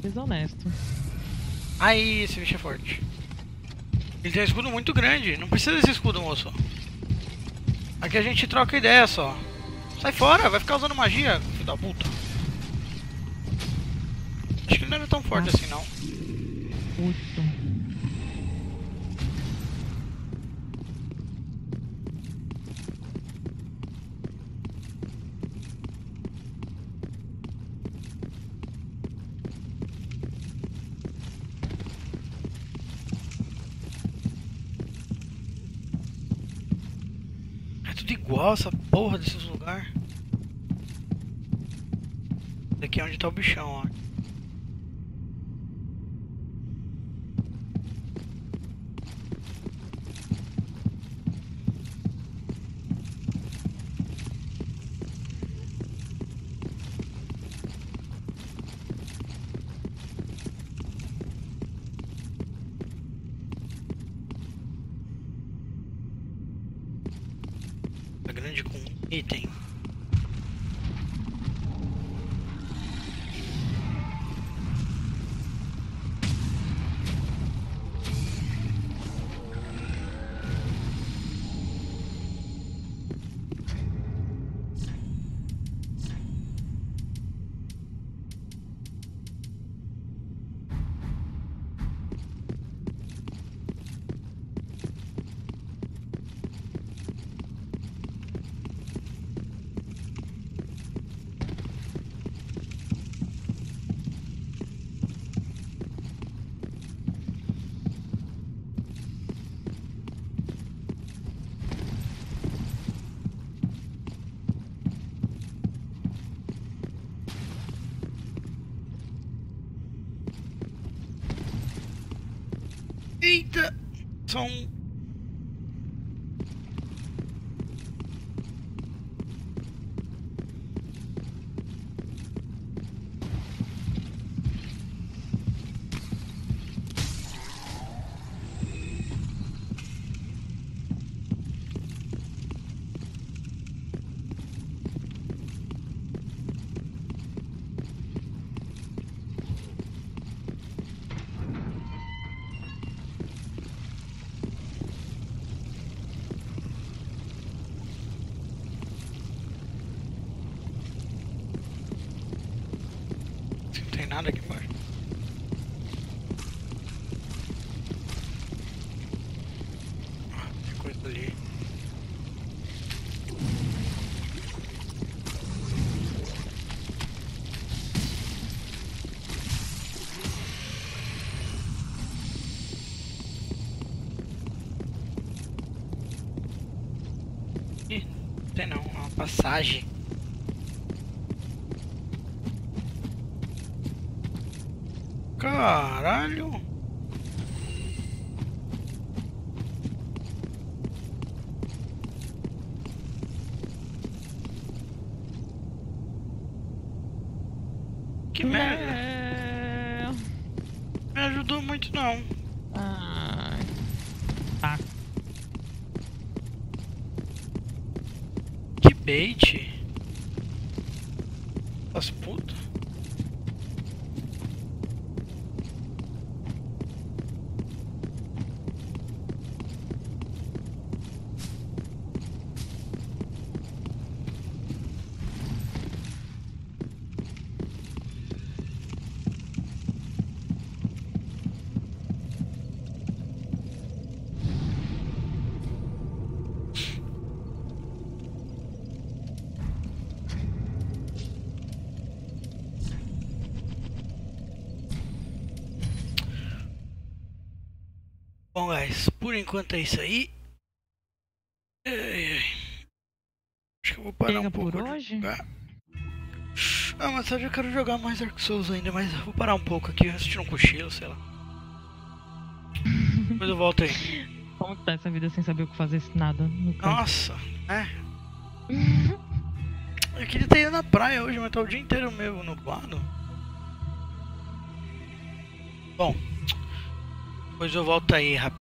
S6: Desonesto.
S1: Aí, esse bicho é forte. Ele tem um escudo muito grande. Não precisa desse escudo, moço. Aqui a gente troca ideia só. Sai fora, vai ficar usando magia, filho da puta. Acho que ele não era tão forte assim, não.
S6: Puto.
S1: É tudo igual essa porra desses lugares. Tá o bichão, ó. Grande com item. São. Passagem. Caralho. Que merda.
S6: É...
S1: Me ajudou muito não.
S6: Ai. Tá.
S1: Que bait. As putas. Bom, guys, por enquanto é isso aí. Ai, ai. Acho que eu vou parar
S6: Chega
S1: um pouco
S6: por hoje?
S1: jogar. Ah, mas eu já quero jogar mais Dark Souls ainda, mas vou parar um pouco aqui, assistir um cochilo, sei lá. Depois eu volto aí.
S6: Como tá essa vida sem saber o que fazer nada?
S1: Nossa, é. Eu queria ter ido na praia hoje, mas tá o dia inteiro meio nublado. Depois eu volto aí rapidinho.